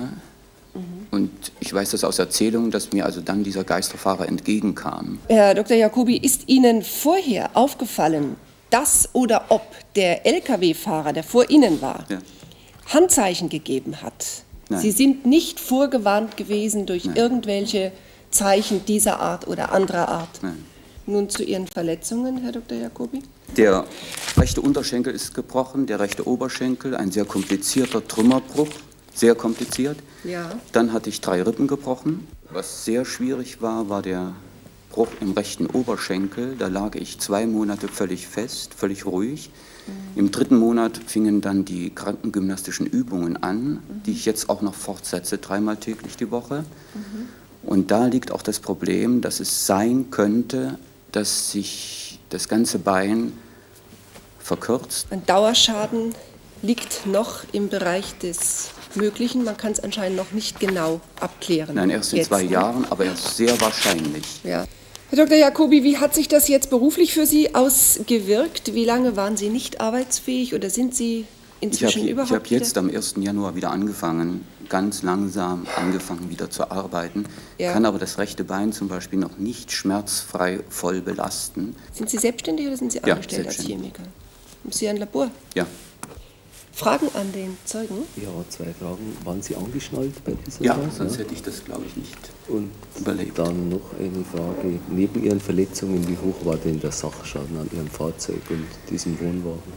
Und ich weiß das aus Erzählungen, dass mir also dann dieser Geisterfahrer entgegenkam. Herr Dr. Jacobi, ist Ihnen vorher aufgefallen, dass oder ob der Lkw-Fahrer, der vor Ihnen war, Ja. Handzeichen gegeben hat? Nein. Sie sind nicht vorgewarnt gewesen durch Nein. irgendwelche Zeichen dieser Art oder anderer Art. Nein. Nun zu Ihren Verletzungen, Herr Dr. Jacobi. Der rechte Unterschenkel ist gebrochen, der rechte Oberschenkel, ein sehr komplizierter Trümmerbruch, sehr kompliziert. Ja. Dann hatte ich drei Rippen gebrochen. Was sehr schwierig war, war der Bruch im rechten Oberschenkel. Da lag ich zwei Monate völlig fest, völlig ruhig. Im dritten Monat fingen dann die krankengymnastischen Übungen an, die ich jetzt auch noch fortsetze, dreimal täglich die Woche. Und da liegt auch das Problem, dass es sein könnte, dass sich das ganze Bein verkürzt. Ein Dauerschaden liegt noch im Bereich des Möglichen. Man kann es anscheinend noch nicht genau abklären. Nein, erst in Jetzt, zwei ne? Jahren, aber erst sehr wahrscheinlich. Ja. Herr Dr. Jacobi, wie hat sich das jetzt beruflich für Sie ausgewirkt? Wie lange waren Sie nicht arbeitsfähig oder sind Sie Ich inzwischen habe überhaupt hab jetzt am 1. Januar wieder angefangen, ganz langsam angefangen wieder zu arbeiten, Ja. kann aber das rechte Bein zum Beispiel noch nicht schmerzfrei voll belasten. Sind Sie selbstständig oder sind Sie Ja, angestellt als. Chemiker? Haben Sie ein Labor? Ja. Fragen an den Zeugen? Ja, zwei Fragen. Waren Sie angeschnallt bei dieser Ja, Tat? sonst hätte ich das, glaube ich, nicht Und überlebt. dann noch eine Frage. Neben Ihren Verletzungen, wie hoch war denn der Sachschaden an Ihrem Fahrzeug und diesem Wohnwagen?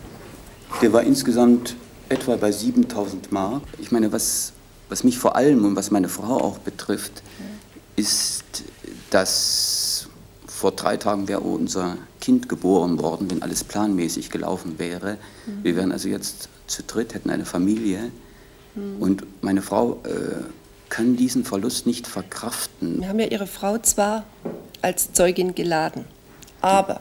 Der war insgesamt etwa bei 7000 Mark. Ich meine, was, was mich vor allem und was meine Frau auch betrifft, ist, dass vor drei Tagen wäre unser Kind geboren worden, wenn alles planmäßig gelaufen wäre. Mhm. Wir wären also jetzt zu dritt, hätten eine Familie. Mhm. Und meine Frau äh, kann diesen Verlust nicht verkraften. Wir haben ja Ihre Frau zwar als Zeugin geladen, aber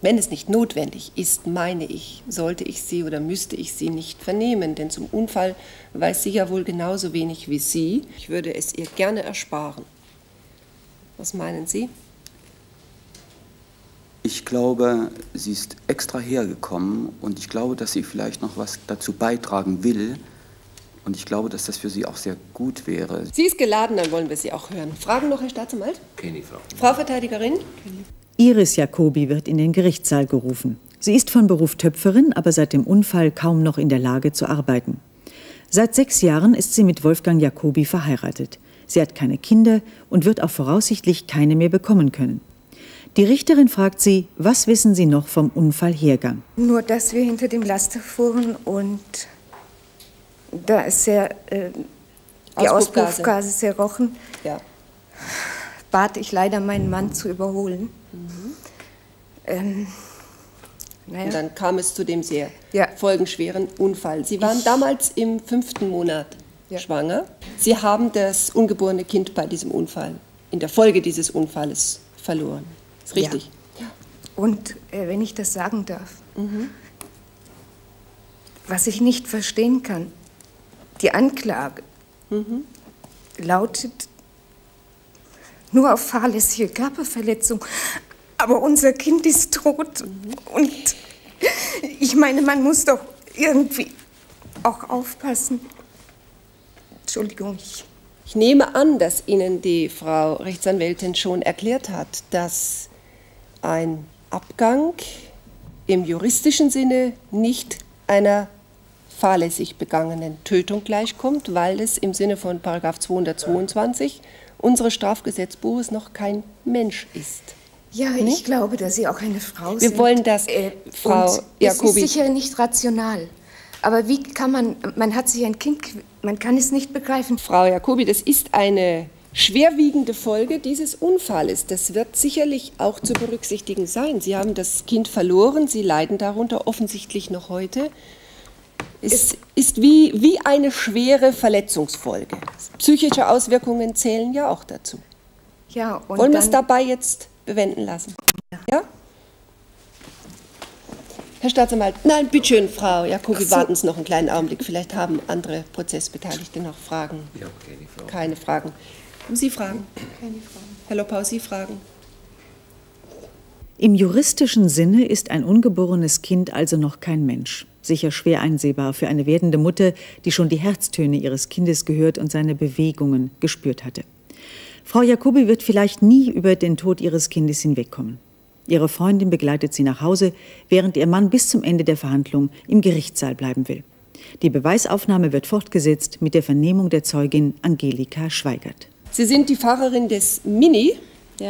wenn es nicht notwendig ist, meine ich, sollte ich sie oder müsste ich sie nicht vernehmen, denn zum Unfall weiß sie ja wohl genauso wenig wie Sie. Ich würde es ihr gerne ersparen. Was meinen Sie? Ich glaube, sie ist extra hergekommen und ich glaube, dass sie vielleicht noch was dazu beitragen will. Und ich glaube, dass das für sie auch sehr gut wäre. Sie ist geladen, dann wollen wir sie auch hören. Fragen noch, Herr Staatsanwalt? Keine Frage. Frau Verteidigerin? Iris Jacobi wird in den Gerichtssaal gerufen. Sie ist von Beruf Töpferin, aber seit dem Unfall kaum noch in der Lage zu arbeiten. Seit sechs Jahren ist sie mit Wolfgang Jacobi verheiratet. Sie hat keine Kinder und wird auch voraussichtlich keine mehr bekommen können. Die Richterin fragt sie, was wissen Sie noch vom Unfallhergang? Nur, dass wir hinter dem Laster fuhren und da es sehr, äh, die Auspuffgase. Auspuffgase sehr rochen, Ja. bat ich leider meinen Mann zu überholen. Ähm, naja. Und dann kam es zu dem sehr Ja. folgenschweren Unfall. Sie waren damals im fünften Monat schwanger. Sie haben das ungeborene Kind bei diesem Unfall, in der Folge dieses Unfalles verloren. Ist richtig? Und äh, wenn ich das sagen darf, was ich nicht verstehen kann, die Anklage lautet nur auf fahrlässige Körperverletzung, Aber unser Kind ist tot. Und ich meine, man muss doch irgendwie auch aufpassen. Entschuldigung, ich. Ich nehme an, dass Ihnen die Frau Rechtsanwältin schon erklärt hat, dass ein Abgang im juristischen Sinne nicht einer fahrlässig begangenen Tötung gleichkommt, weil es im Sinne von Paragraph 222 unseres Strafgesetzbuches noch kein Mensch ist. Ja, Nicht? ich glaube, dass Sie auch eine Frau Wir sind. wollen das, äh, Frau und Jacobi. Es ist sicher nicht rational. Aber wie kann man, man hat sich ein Kind, man kann es nicht begreifen. Frau Jacobi, das ist eine schwerwiegende Folge dieses Unfalles. Das wird sicherlich auch zu berücksichtigen sein. Sie haben das Kind verloren, Sie leiden darunter offensichtlich noch heute. Es ist wie, wie eine schwere Verletzungsfolge. Psychische Auswirkungen zählen ja auch dazu. Ja, und Wollen wir es dabei jetzt bewenden lassen? Ja? Herr Staatsanwalt, nein, bitteschön, Frau Jacobi, Ach so. warten Sie noch einen kleinen Augenblick. Vielleicht haben andere Prozessbeteiligte noch Fragen. Ja, keine Frage. Keine Fragen. Haben Sie Fragen? Keine Fragen. Herr Lopau, Sie Fragen? Im juristischen Sinne ist ein ungeborenes Kind also noch kein Mensch. Sicher schwer einsehbar für eine werdende Mutter, die schon die Herztöne ihres Kindes gehört und seine Bewegungen gespürt hatte. Frau Jacobi wird vielleicht nie über den Tod ihres Kindes hinwegkommen. Ihre Freundin begleitet sie nach Hause, während ihr Mann bis zum Ende der Verhandlung im Gerichtssaal bleiben will. Die Beweisaufnahme wird fortgesetzt mit der Vernehmung der Zeugin Angelika Schweigert. Sie sind die Fahrerin des Mini,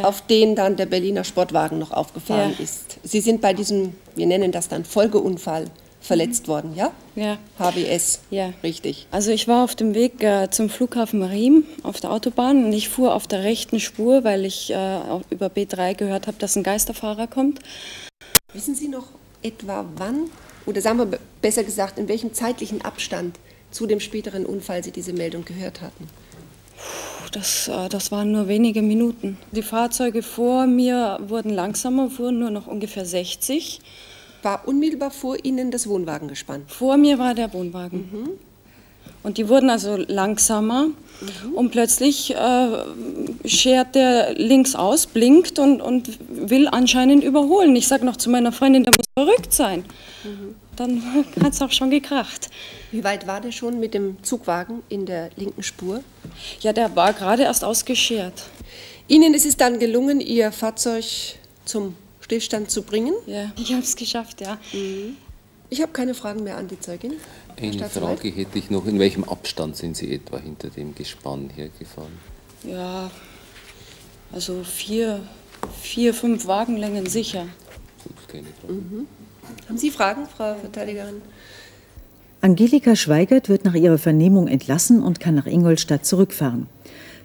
auf den dann der Berliner Sportwagen noch aufgefahren Ja. ist. Sie sind bei diesem, wir nennen das dann Folgeunfall, verletzt worden, ja? Ja. HWS. Ja. Richtig. Also ich war auf dem Weg äh, zum Flughafen Riem auf der Autobahn und ich fuhr auf der rechten Spur, weil ich äh, über B3 gehört habe, dass ein Geisterfahrer kommt. Wissen Sie noch etwa wann, oder sagen wir be- besser gesagt, in welchem zeitlichen Abstand zu dem späteren Unfall Sie diese Meldung gehört hatten? Das, äh, das waren nur wenige Minuten. Die Fahrzeuge vor mir wurden langsamer, fuhren nur noch ungefähr 60. War unmittelbar vor Ihnen das Wohnwagen gespannt? Vor mir war der Wohnwagen. Und die wurden also langsamer und plötzlich äh, schert der links aus, blinkt und, und will anscheinend überholen. Ich sage noch zu meiner Freundin, der muss verrückt sein. Dann hat es auch schon gekracht. Wie weit war der schon mit dem Zugwagen in der linken Spur? Ja, der war gerade erst ausgeschert. Ihnen ist es dann gelungen, Ihr Fahrzeug zum Stillstand zu bringen? Ja, ich habe es geschafft, ja. Ich habe keine Fragen mehr an die Zeugin. Eine? Frage hätte ich noch. In welchem Abstand sind Sie etwa hinter dem Gespann hergefahren? Ja, also vier, vier fünf Wagenlängen sicher. Keine Frage. Mhm. Haben Sie Fragen, Frau Verteidigerin? Angelika Schweigert wird nach ihrer Vernehmung entlassen und kann nach Ingolstadt zurückfahren.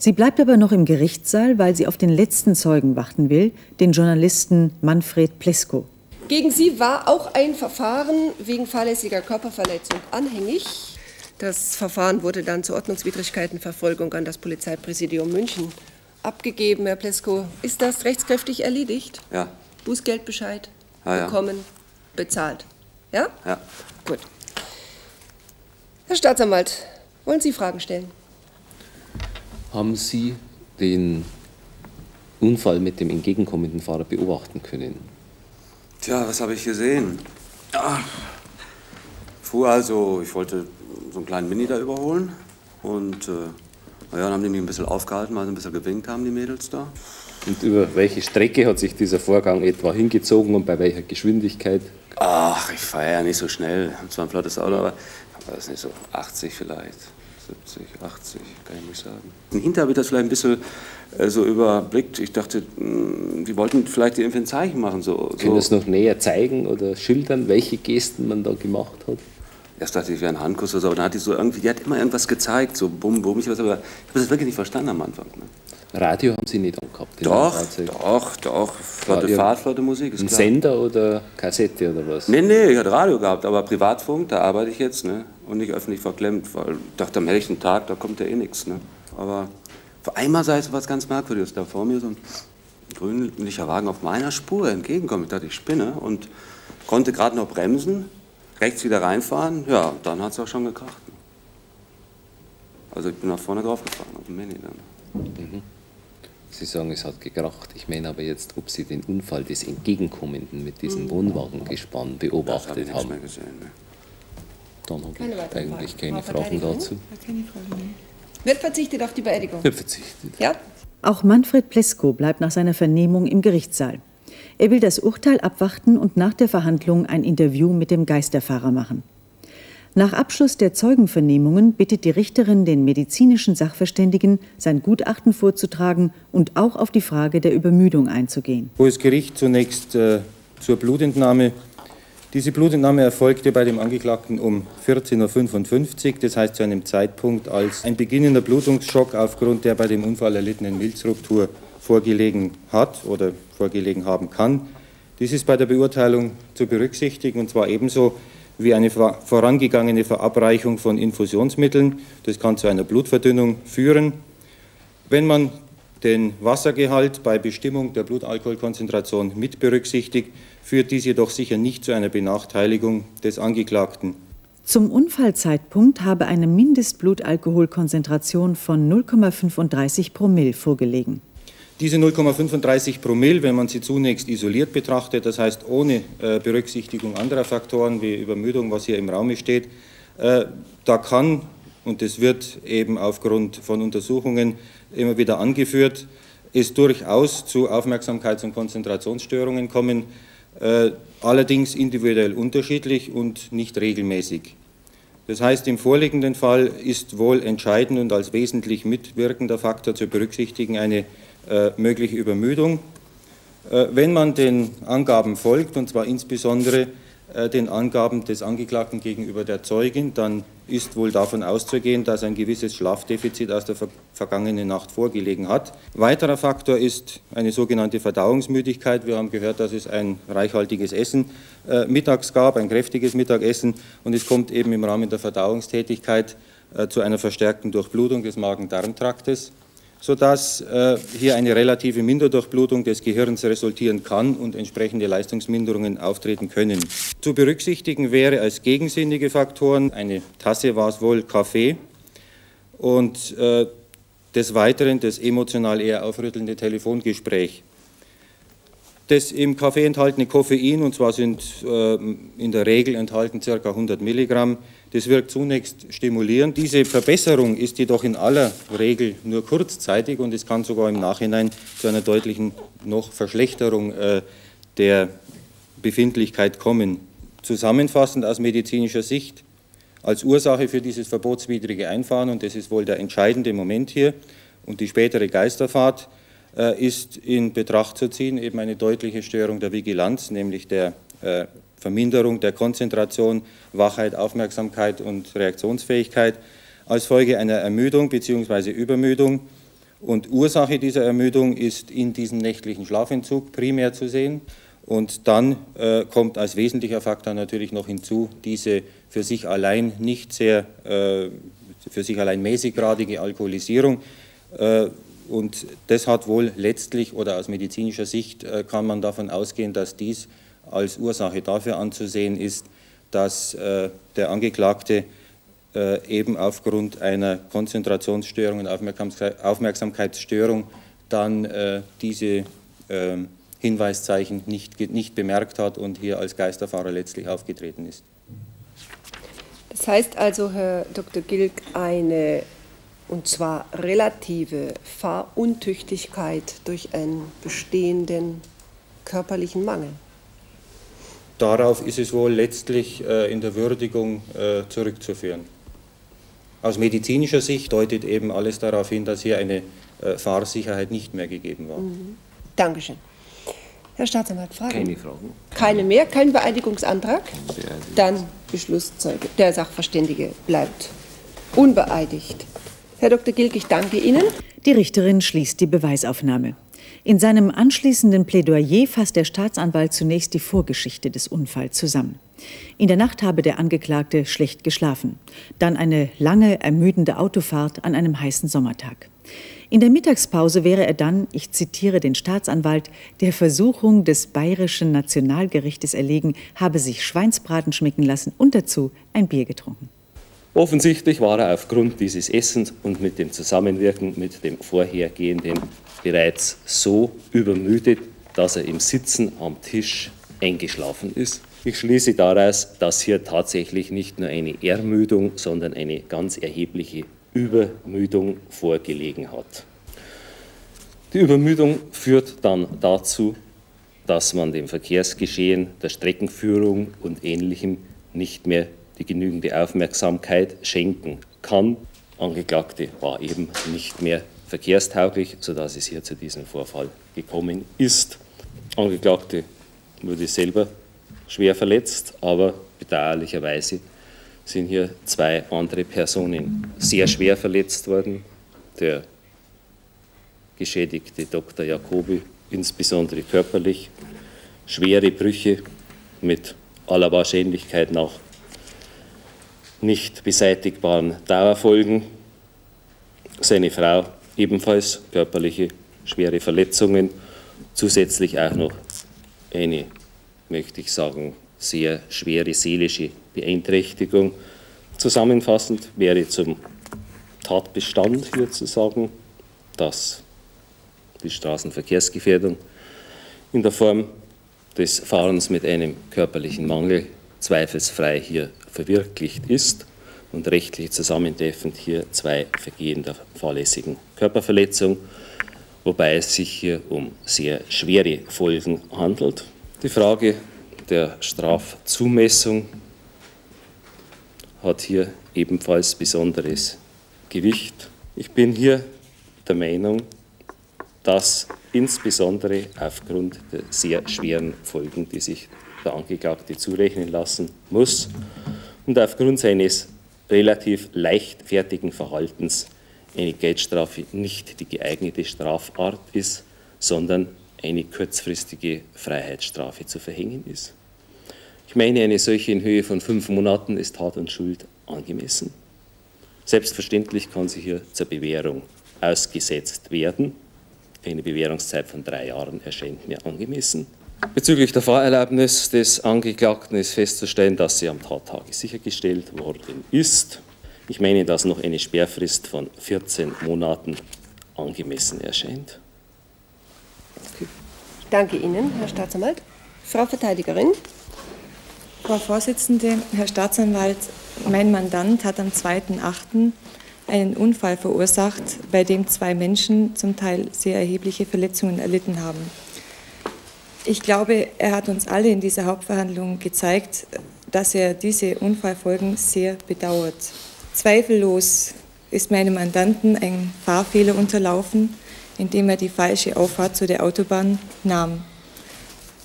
Sie bleibt aber noch im Gerichtssaal, weil sie auf den letzten Zeugen warten will, den Journalisten Manfred Plesko. Gegen Sie war auch ein Verfahren wegen fahrlässiger Körperverletzung anhängig. Das Verfahren wurde dann zur Ordnungswidrigkeitenverfolgung an das Polizeipräsidium München abgegeben. Herr Plesko, ist das rechtskräftig erledigt? Ja, Bußgeldbescheid Ja, ja. bekommen, bezahlt. Ja? ja. Gut. Herr Staatsanwalt, wollen Sie Fragen stellen? Haben Sie den Unfall mit dem entgegenkommenden Fahrer beobachten können? Tja, was habe ich gesehen? Ja. Fuhr also, ich wollte so einen kleinen Mini da überholen. Und äh, naja, dann haben die mich ein bisschen aufgehalten, weil sie ein bisschen gewinkt haben, die Mädels da. Und über welche Strecke hat sich dieser Vorgang etwa hingezogen und bei welcher Geschwindigkeit? Ach, ich fahre ja nicht so schnell. Zwar ein flottes Auto, aber aber das ist nicht so 80 vielleicht. 70, 80, kann ich nicht sagen. Hinterher habe ich das vielleicht ein bisschen äh, so überblickt. Ich dachte, mh, die wollten vielleicht irgendwie ein Zeichen machen. So, Können Sie so. es noch näher zeigen oder schildern, welche Gesten man da gemacht hat? Erst dachte ich, wäre ein Handkuss oder so, aber dann hat die so irgendwie, die hat immer irgendwas gezeigt, so bum, bum, ich weiß, aber ich habe das wirklich nicht verstanden am Anfang. Ne? Radio haben Sie nicht angehabt? Doch, doch, doch. Flotte Radio- Fahrt, flotte Musik, ist Ein klar. Sender oder Kassette oder was? Nee, nee, ich hatte Radio gehabt, aber Privatfunk, da arbeite ich jetzt, ne? Und nicht öffentlich verklemmt, weil ich dachte, am helllichten Tag, da kommt ja eh nichts, ne? Aber auf einmal sei es was ganz Merkwürdiges. Da vor mir so ein grünlicher Wagen auf meiner Spur entgegenkommt. Ich dachte, ich spinne und konnte gerade noch bremsen, rechts wieder reinfahren. Ja, dann hat es auch schon gekracht. Also ich bin nach vorne drauf gefahren, auf dem Mini dann. Mhm. Sie sagen, es hat gekracht. Ich meine aber jetzt, ob Sie den Unfall des Entgegenkommenden mit diesem Wohnwagengespann beobachtet haben. Gesehen, ne? Dann habe Keine ich weiteren eigentlich Fragen. keine Frau Fragen dazu. Keine Fragen. Wird verzichtet auf die Beerdigung? Wird verzichtet. Ja? Auch Manfred Plesko bleibt nach seiner Vernehmung im Gerichtssaal. Er will das Urteil abwarten und nach der Verhandlung ein Interview mit dem Geisterfahrer machen. Nach Abschluss der Zeugenvernehmungen bittet die Richterin den medizinischen Sachverständigen, sein Gutachten vorzutragen und auch auf die Frage der Übermüdung einzugehen. Hohes Gericht zunächst äh, zur Blutentnahme. Diese Blutentnahme erfolgte bei dem Angeklagten um 14.55 Uhr, das heißt zu einem Zeitpunkt, als ein beginnender Blutungsschock aufgrund der bei dem Unfall erlittenen Milzruptur vorgelegen hat oder vorgelegen haben kann. Dies ist bei der Beurteilung zu berücksichtigen und zwar ebenso wie eine vor- vorangegangene Verabreichung von Infusionsmitteln. Das kann zu einer Blutverdünnung führen. Wenn man den Wassergehalt bei Bestimmung der Blutalkoholkonzentration mit berücksichtigt, führt dies jedoch sicher nicht zu einer Benachteiligung des Angeklagten. Zum Unfallzeitpunkt habe eine Mindestblutalkoholkonzentration von 0,35 Promille vorgelegen. Diese 0,35 Promille, wenn man sie zunächst isoliert betrachtet, das heißt ohne äh, Berücksichtigung anderer Faktoren wie Übermüdung, was hier im Raume steht, äh, da kann, und das wird eben aufgrund von Untersuchungen immer wieder angeführt, es durchaus zu Aufmerksamkeits- und Konzentrationsstörungen kommen, äh, allerdings individuell unterschiedlich und nicht regelmäßig. Das heißt, im vorliegenden Fall ist wohl entscheidend und als wesentlich mitwirkender Faktor zu berücksichtigen eine äh, mögliche Übermüdung. Äh, wenn man den Angaben folgt, und zwar insbesondere äh, den Angaben des Angeklagten gegenüber der Zeugin, dann ist wohl davon auszugehen, dass ein gewisses Schlafdefizit aus der ver vergangenen Nacht vorgelegen hat. Weiterer Faktor ist eine sogenannte Verdauungsmüdigkeit. Wir haben gehört, dass es ein reichhaltiges Essen äh, mittags gab, ein kräftiges Mittagessen, und es kommt eben im Rahmen der Verdauungstätigkeit äh, zu einer verstärkten Durchblutung des Magen-Darm-Traktes sodass äh, hier eine relative Minderdurchblutung des Gehirns resultieren kann und entsprechende Leistungsminderungen auftreten können. Zu berücksichtigen wäre als gegensinnige Faktoren, eine Tasse war es wohl, Kaffee und äh, des Weiteren das emotional eher aufrüttelnde Telefongespräch. Das im Kaffee enthaltene Koffein, und zwar sind äh, in der Regel enthalten ca. 100 Milligramm, das wirkt zunächst stimulierend. Diese Verbesserung ist jedoch in aller Regel nur kurzzeitig und es kann sogar im Nachhinein zu einer deutlichen noch Verschlechterung äh, der Befindlichkeit kommen. Zusammenfassend aus medizinischer Sicht als Ursache für dieses verbotswidrige Einfahren, und das ist wohl der entscheidende Moment hier, und die spätere Geisterfahrt, äh, ist in Betracht zu ziehen eben eine deutliche Störung der Vigilanz, nämlich der äh, Verminderung der Konzentration, Wachheit, Aufmerksamkeit und Reaktionsfähigkeit als Folge einer Ermüdung bzw. Übermüdung. Und Ursache dieser Ermüdung ist in diesem nächtlichen Schlafentzug primär zu sehen. Und dann äh, kommt als wesentlicher Faktor natürlich noch hinzu diese für sich allein nicht sehr, äh, für sich allein mäßiggradige Alkoholisierung. Äh, und das hat wohl letztlich oder aus medizinischer Sicht äh, kann man davon ausgehen, dass dies als Ursache dafür anzusehen ist, dass äh, der Angeklagte äh, eben aufgrund einer Konzentrationsstörung und Aufmerksamkeit, Aufmerksamkeitsstörung dann äh, diese ähm, Hinweiszeichen nicht, nicht bemerkt hat und hier als Geisterfahrer letztlich aufgetreten ist. Das heißt also, Herr Dr. Gilg, eine und zwar relative Fahruntüchtigkeit durch einen bestehenden körperlichen Mangel. Darauf ist es wohl letztlich äh, in der Würdigung äh, zurückzuführen. Aus medizinischer Sicht deutet eben alles darauf hin, dass hier eine äh, Fahrsicherheit nicht mehr gegeben war. Mhm. Dankeschön. Herr Staatsanwalt, Fragen? Keine Fragen. Keine mehr, kein Beeidigungsantrag? Dann Beschlusszeuge. Der Sachverständige bleibt unbeeidigt. Herr Dr. Gilg, ich danke Ihnen. Die Richterin schließt die Beweisaufnahme. In seinem anschließenden Plädoyer fasst der Staatsanwalt zunächst die Vorgeschichte des Unfalls zusammen. In der Nacht habe der Angeklagte schlecht geschlafen. Dann eine lange, ermüdende Autofahrt an einem heißen Sommertag. In der Mittagspause wäre er dann, ich zitiere den Staatsanwalt, der Versuchung des bayerischen Nationalgerichtes erlegen, habe sich Schweinsbraten schmecken lassen und dazu ein Bier getrunken. Offensichtlich war er aufgrund dieses Essens und mit dem Zusammenwirken mit dem vorhergehenden bereits so übermüdet, dass er im Sitzen am Tisch eingeschlafen ist. Ich schließe daraus, dass hier tatsächlich nicht nur eine Ermüdung, sondern eine ganz erhebliche Übermüdung vorgelegen hat. Die Übermüdung führt dann dazu, dass man dem Verkehrsgeschehen, der Streckenführung und Ähnlichem nicht mehr die genügende Aufmerksamkeit schenken kann. Angeklagte war eben nicht mehr verkehrstauglich, sodass es hier zu diesem Vorfall gekommen ist. Angeklagte wurde selber schwer verletzt, aber bedauerlicherweise sind hier zwei andere Personen sehr schwer verletzt worden. Der geschädigte Dr. Jacobi, insbesondere körperlich, schwere Brüche mit aller Wahrscheinlichkeit nach nicht beseitigbaren Dauerfolgen. Seine Frau ebenfalls körperliche schwere Verletzungen, zusätzlich auch noch eine, möchte ich sagen, sehr schwere seelische Beeinträchtigung. Zusammenfassend wäre zum Tatbestand hier zu sagen, dass die Straßenverkehrsgefährdung in der Form des Fahrens mit einem körperlichen Mangel zweifelsfrei hier verwirklicht ist und rechtlich zusammentreffend hier zwei Vergehen der fahrlässigen Körperverletzung, wobei es sich hier um sehr schwere Folgen handelt. Die Frage der Strafzumessung hat hier ebenfalls besonderes Gewicht. Ich bin hier der Meinung, dass insbesondere aufgrund der sehr schweren Folgen, die sich der Angeklagte zurechnen lassen muss und aufgrund seines relativ leichtfertigen Verhaltens eine Geldstrafe nicht die geeignete Strafart ist, sondern eine kurzfristige Freiheitsstrafe zu verhängen ist. Ich meine, eine solche in Höhe von fünf Monaten ist Tat und Schuld angemessen. Selbstverständlich kann sie hier zur Bewährung ausgesetzt werden. Eine Bewährungszeit von drei Jahren erscheint mir angemessen. Bezüglich der Fahrerlaubnis des Angeklagten ist festzustellen, dass sie am Tattage sichergestellt worden ist. Ich meine, dass noch eine Sperrfrist von 14 Monaten angemessen erscheint. Okay. Ich danke Ihnen, Herr Staatsanwalt. Frau Verteidigerin. Frau Vorsitzende, Herr Staatsanwalt, mein Mandant hat am 2.8. einen Unfall verursacht, bei dem zwei Menschen zum Teil sehr erhebliche Verletzungen erlitten haben. Ich glaube, er hat uns alle in dieser Hauptverhandlung gezeigt, dass er diese Unfallfolgen sehr bedauert. Zweifellos ist meinem Mandanten ein Fahrfehler unterlaufen, indem er die falsche Auffahrt zu der Autobahn nahm.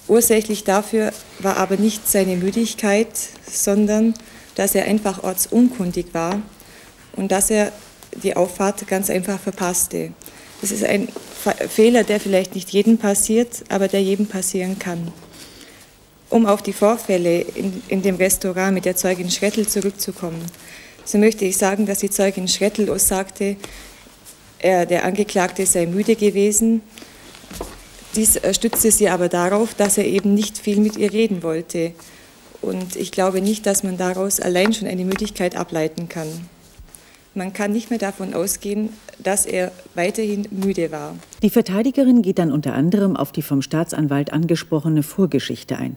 Ursächlich dafür war aber nicht seine Müdigkeit, sondern dass er einfach ortsunkundig war und dass er die Auffahrt ganz einfach verpasste. Das ist ein Fehler, der vielleicht nicht jedem passiert, aber der jedem passieren kann. Um auf die Vorfälle in, in dem Restaurant mit der Zeugin Schrettel zurückzukommen, so möchte ich sagen, dass die Zeugin Schrettel sagte, er, der Angeklagte sei müde gewesen dies stützte sie aber darauf, dass er eben nicht viel mit ihr reden wollte. Und ich glaube nicht, dass man daraus allein schon eine Müdigkeit ableiten kann. Man kann nicht mehr davon ausgehen, dass er weiterhin müde war. Die Verteidigerin geht dann unter anderem auf die vom Staatsanwalt angesprochene Vorgeschichte ein.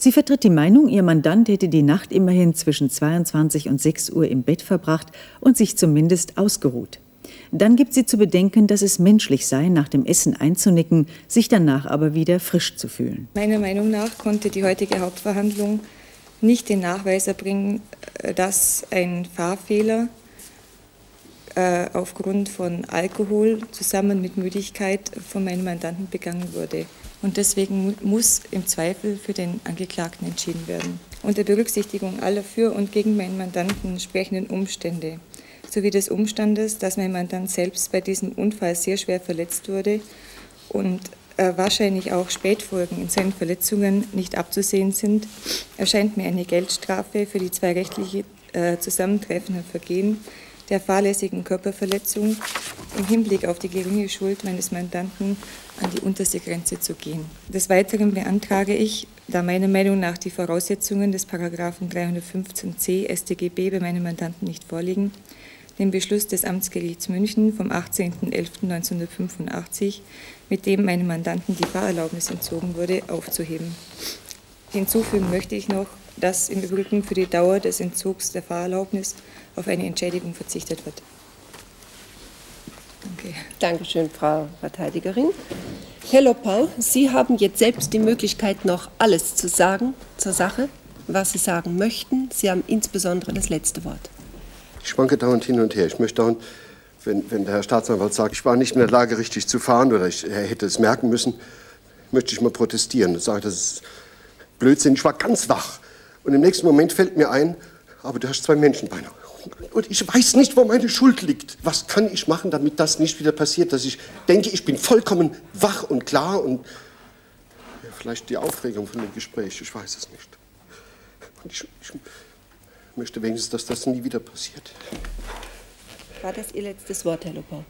Sie vertritt die Meinung, ihr Mandant hätte die Nacht immerhin zwischen 22 und 6 Uhr im Bett verbracht und sich zumindest ausgeruht. Dann gibt sie zu bedenken, dass es menschlich sei, nach dem Essen einzunicken, sich danach aber wieder frisch zu fühlen. Meiner Meinung nach konnte die heutige Hauptverhandlung nicht den Nachweis erbringen, äh, dass ein Fahrfehler äh, aufgrund von Alkohol zusammen mit Müdigkeit von meinem Mandanten begangen wurde. Und deswegen muss im Zweifel für den Angeklagten entschieden werden. Unter Berücksichtigung aller für und gegen meinen Mandanten sprechenden Umstände sowie des Umstandes, dass mein Mandant selbst bei diesem Unfall sehr schwer verletzt wurde und äh, wahrscheinlich auch Spätfolgen in seinen Verletzungen nicht abzusehen sind, erscheint mir eine Geldstrafe für die zwei rechtlich äh, zusammentreffenden Vergehen der fahrlässigen Körperverletzung im Hinblick auf die geringe Schuld meines Mandanten an die unterste Grenze zu gehen. Des Weiteren beantrage ich Da meiner Meinung nach die Voraussetzungen des Paragraphen 315c StGB bei meinem Mandanten nicht vorliegen, den Beschluss des Amtsgerichts München vom 18.11.1985, mit dem meinem Mandanten die Fahrerlaubnis entzogen wurde, aufzuheben. Hinzufügen möchte ich noch, dass im Übrigen für die Dauer des Entzugs der Fahrerlaubnis auf eine Entschädigung verzichtet wird. Danke. Dankeschön, Frau Verteidigerin. Herr Loppau, Sie haben jetzt selbst die Möglichkeit, noch alles zu sagen zur Sache, was Sie sagen möchten. Sie haben insbesondere das letzte Wort. Ich schwanke dauernd hin und her. Ich möchte dauernd, wenn, wenn der Herr Staatsanwalt sagt, ich war nicht in der Lage, richtig zu fahren oder ich, er hätte es merken müssen, möchte ich mal protestieren und sage, das ist Blödsinn. Ich war ganz wach. Und im nächsten Moment fällt mir ein, aber du hast zwei Menschenbeine. Und ich weiß nicht, wo meine Schuld liegt. Was kann ich machen, damit das nicht wieder passiert? Dass ich denke, ich bin vollkommen wach und klar und ja, vielleicht die Aufregung von dem Gespräch, ich weiß es nicht. Und ich, ich möchte wenigstens, dass das nie wieder passiert. War das Ihr letztes Wort, Herr Lopau?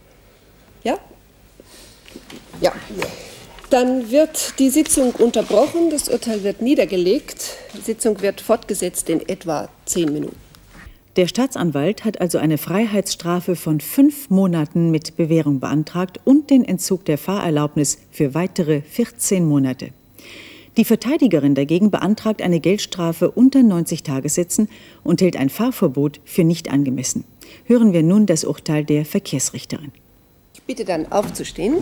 Ja? Ja. Dann wird die Sitzung unterbrochen, das Urteil wird niedergelegt. Die Sitzung wird fortgesetzt in etwa zehn Minuten. Der Staatsanwalt hat also eine Freiheitsstrafe von fünf Monaten mit Bewährung beantragt und den Entzug der Fahrerlaubnis für weitere 14 Monate. Die Verteidigerin dagegen beantragt eine Geldstrafe unter 90 Tagessätzen und hält ein Fahrverbot für nicht angemessen. Hören wir nun das Urteil der Verkehrsrichterin. Ich bitte dann aufzustehen.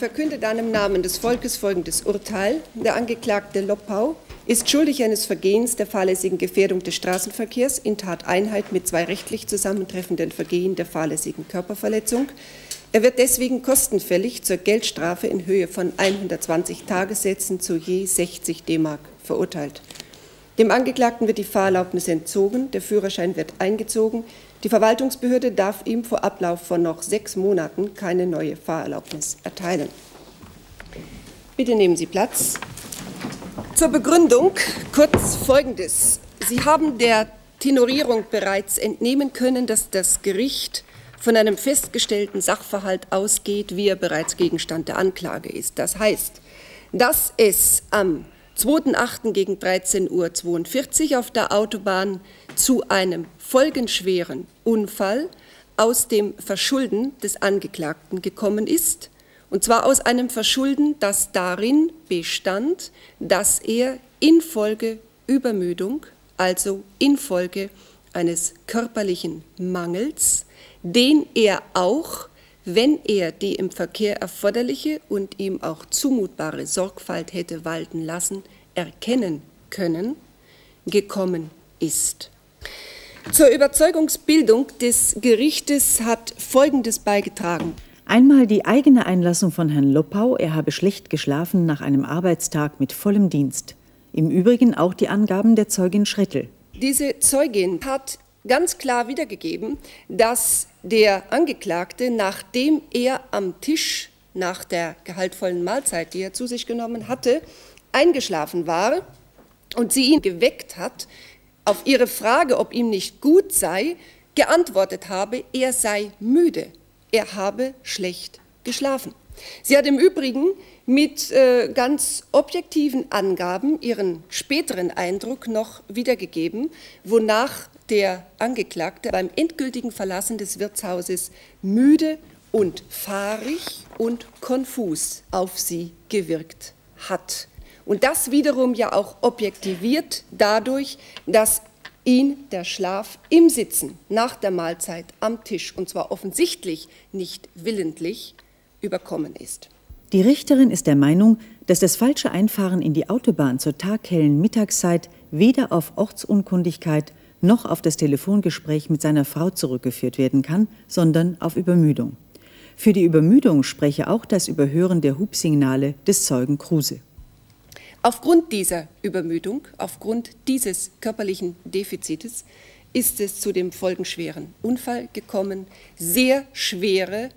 Verkünde dann im Namen des Volkes folgendes Urteil. Der Angeklagte Loppau ist schuldig eines Vergehens der fahrlässigen Gefährdung des Straßenverkehrs in Tateinheit mit zwei rechtlich zusammentreffenden Vergehen der fahrlässigen Körperverletzung. Er wird deswegen kostenfällig zur Geldstrafe in Höhe von 120 Tagessätzen zu je 60 D-Mark verurteilt. Dem Angeklagten wird die Fahrerlaubnis entzogen, der Führerschein wird eingezogen. Die Verwaltungsbehörde darf ihm vor Ablauf von noch sechs Monaten keine neue Fahrerlaubnis erteilen. Bitte nehmen Sie Platz. Zur Begründung kurz Folgendes. Sie haben der Tenorierung bereits entnehmen können, dass das Gericht von einem festgestellten Sachverhalt ausgeht, wie er bereits Gegenstand der Anklage ist. Das heißt, dass es am 2.8. gegen 13.42 Uhr auf der Autobahn zu einem folgenschweren Unfall aus dem Verschulden des Angeklagten gekommen ist und zwar aus einem Verschulden, das darin bestand, dass er infolge Übermüdung, also infolge eines körperlichen Mangels, den er auch, wenn er die im Verkehr erforderliche und ihm auch zumutbare Sorgfalt hätte walten lassen, erkennen können, gekommen ist. Zur Überzeugungsbildung des Gerichtes hat Folgendes beigetragen. Einmal die eigene Einlassung von Herrn Loppau, er habe schlecht geschlafen nach einem Arbeitstag mit vollem Dienst. Im Übrigen auch die Angaben der Zeugin Schrettel. Diese Zeugin hat ganz klar wiedergegeben, dass der Angeklagte, nachdem er am Tisch nach der gehaltvollen Mahlzeit, die er zu sich genommen hatte, eingeschlafen war und sie ihn geweckt hat, auf ihre Frage, ob ihm nicht gut sei, geantwortet habe, er sei müde er habe schlecht geschlafen. Sie hat im Übrigen mit äh, ganz objektiven Angaben ihren späteren Eindruck noch wiedergegeben, wonach der Angeklagte beim endgültigen Verlassen des Wirtshauses müde und fahrig und konfus auf sie gewirkt hat. Und das wiederum ja auch objektiviert dadurch, dass ihn der Schlaf im Sitzen nach der Mahlzeit am Tisch, und zwar offensichtlich nicht willentlich, überkommen ist. Die Richterin ist der Meinung, dass das falsche Einfahren in die Autobahn zur taghellen Mittagszeit weder auf Ortsunkundigkeit noch auf das Telefongespräch mit seiner Frau zurückgeführt werden kann, sondern auf Übermüdung. Für die Übermüdung spreche auch das Überhören der Hubsignale des Zeugen Kruse. Aufgrund dieser Übermüdung, aufgrund dieses körperlichen Defizites ist es zu dem folgenschweren Unfall gekommen. Sehr schwere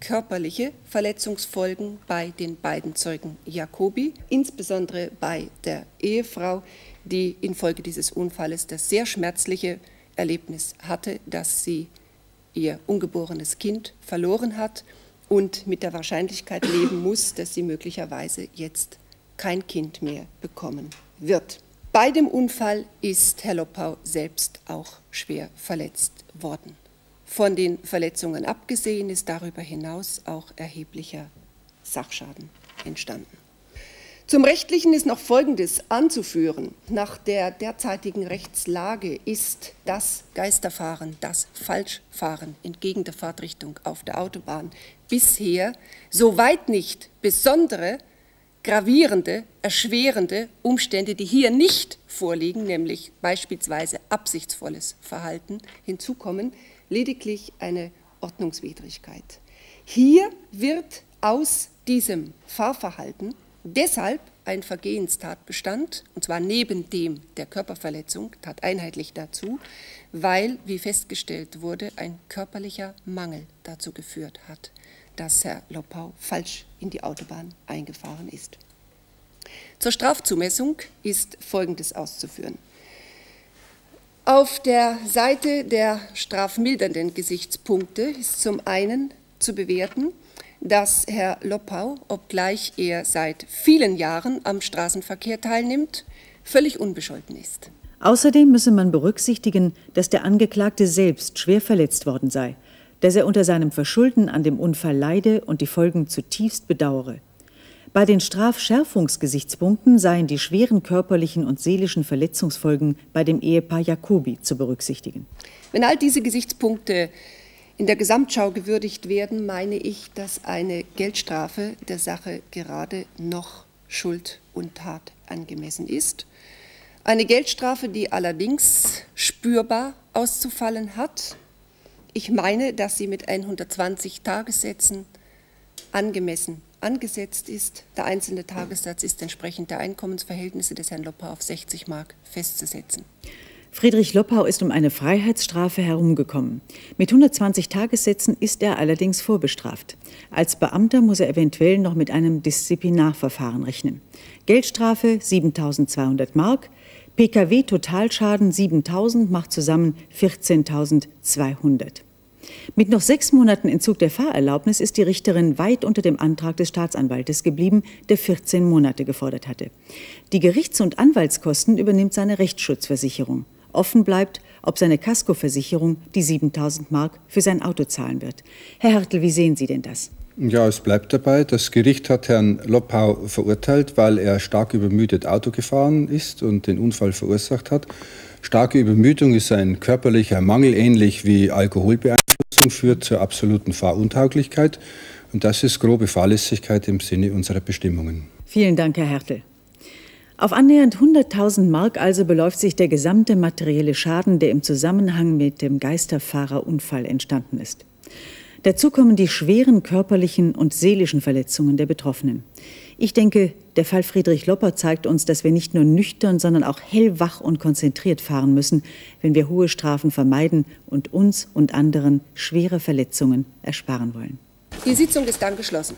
körperliche Verletzungsfolgen bei den beiden Zeugen Jacobi, insbesondere bei der Ehefrau, die infolge dieses Unfalles das sehr schmerzliche Erlebnis hatte, dass sie ihr ungeborenes Kind verloren hat und mit der Wahrscheinlichkeit leben muss, dass sie möglicherweise jetzt kein Kind mehr bekommen wird. Bei dem Unfall ist Herr Loppau selbst auch schwer verletzt worden. Von den Verletzungen abgesehen ist darüber hinaus auch erheblicher Sachschaden entstanden. Zum Rechtlichen ist noch Folgendes anzuführen. Nach der derzeitigen Rechtslage ist das Geisterfahren, das Falschfahren entgegen der Fahrtrichtung auf der Autobahn bisher soweit nicht besondere, gravierende, erschwerende Umstände, die hier nicht vorliegen, nämlich beispielsweise absichtsvolles Verhalten, hinzukommen, lediglich eine Ordnungswidrigkeit. Hier wird aus diesem Fahrverhalten deshalb ein Vergehenstatbestand, und zwar neben dem der Körperverletzung, tat einheitlich dazu, weil, wie festgestellt wurde, ein körperlicher Mangel dazu geführt hat, dass Herr Loppau falsch in die Autobahn eingefahren ist. Zur Strafzumessung ist Folgendes auszuführen. Auf der Seite der strafmildernden Gesichtspunkte ist zum einen zu bewerten, dass Herr Loppau, obgleich er seit vielen Jahren am Straßenverkehr teilnimmt, völlig unbescholten ist. Außerdem müsse man berücksichtigen, dass der Angeklagte selbst schwer verletzt worden sei, dass er unter seinem Verschulden an dem Unfall leide und die Folgen zutiefst bedauere. Bei den Strafschärfungsgesichtspunkten seien die schweren körperlichen und seelischen Verletzungsfolgen bei dem Ehepaar Jacobi zu berücksichtigen. Wenn all diese Gesichtspunkte in der Gesamtschau gewürdigt werden, meine ich, dass eine Geldstrafe der Sache gerade noch Schuld und Tat angemessen ist. Eine Geldstrafe, die allerdings spürbar auszufallen hat. Ich meine, dass sie mit 120 Tagessätzen angemessen angesetzt ist. Der einzelne Tagessatz ist entsprechend der Einkommensverhältnisse des Herrn Loppau auf 60 Mark festzusetzen. Friedrich Loppau ist um eine Freiheitsstrafe herumgekommen. Mit 120 Tagessätzen ist er allerdings vorbestraft. Als Beamter muss er eventuell noch mit einem Disziplinarverfahren rechnen. Geldstrafe 7200 Mark, PKW-Totalschaden 7000 macht zusammen 14.200. Mit noch sechs Monaten Entzug der Fahrerlaubnis ist die Richterin weit unter dem Antrag des Staatsanwaltes geblieben, der 14 Monate gefordert hatte. Die Gerichts- und Anwaltskosten übernimmt seine Rechtsschutzversicherung. Offen bleibt, ob seine Kaskoversicherung die 7000 Mark für sein Auto zahlen wird. Herr Hertel, wie sehen Sie denn das? Ja, es bleibt dabei. Das Gericht hat Herrn Loppau verurteilt, weil er stark übermüdet Auto gefahren ist und den Unfall verursacht hat. Starke Übermüdung ist ein körperlicher Mangel, ähnlich wie Alkoholbeeinflussung, führt zur absoluten Fahruntauglichkeit. Und das ist grobe Fahrlässigkeit im Sinne unserer Bestimmungen. Vielen Dank, Herr Hertel. Auf annähernd 100.000 Mark also beläuft sich der gesamte materielle Schaden, der im Zusammenhang mit dem Geisterfahrerunfall entstanden ist. Dazu kommen die schweren körperlichen und seelischen Verletzungen der Betroffenen. Ich denke, der Fall Friedrich Lopper zeigt uns, dass wir nicht nur nüchtern, sondern auch hellwach und konzentriert fahren müssen, wenn wir hohe Strafen vermeiden und uns und anderen schwere Verletzungen ersparen wollen. Die Sitzung ist dann geschlossen.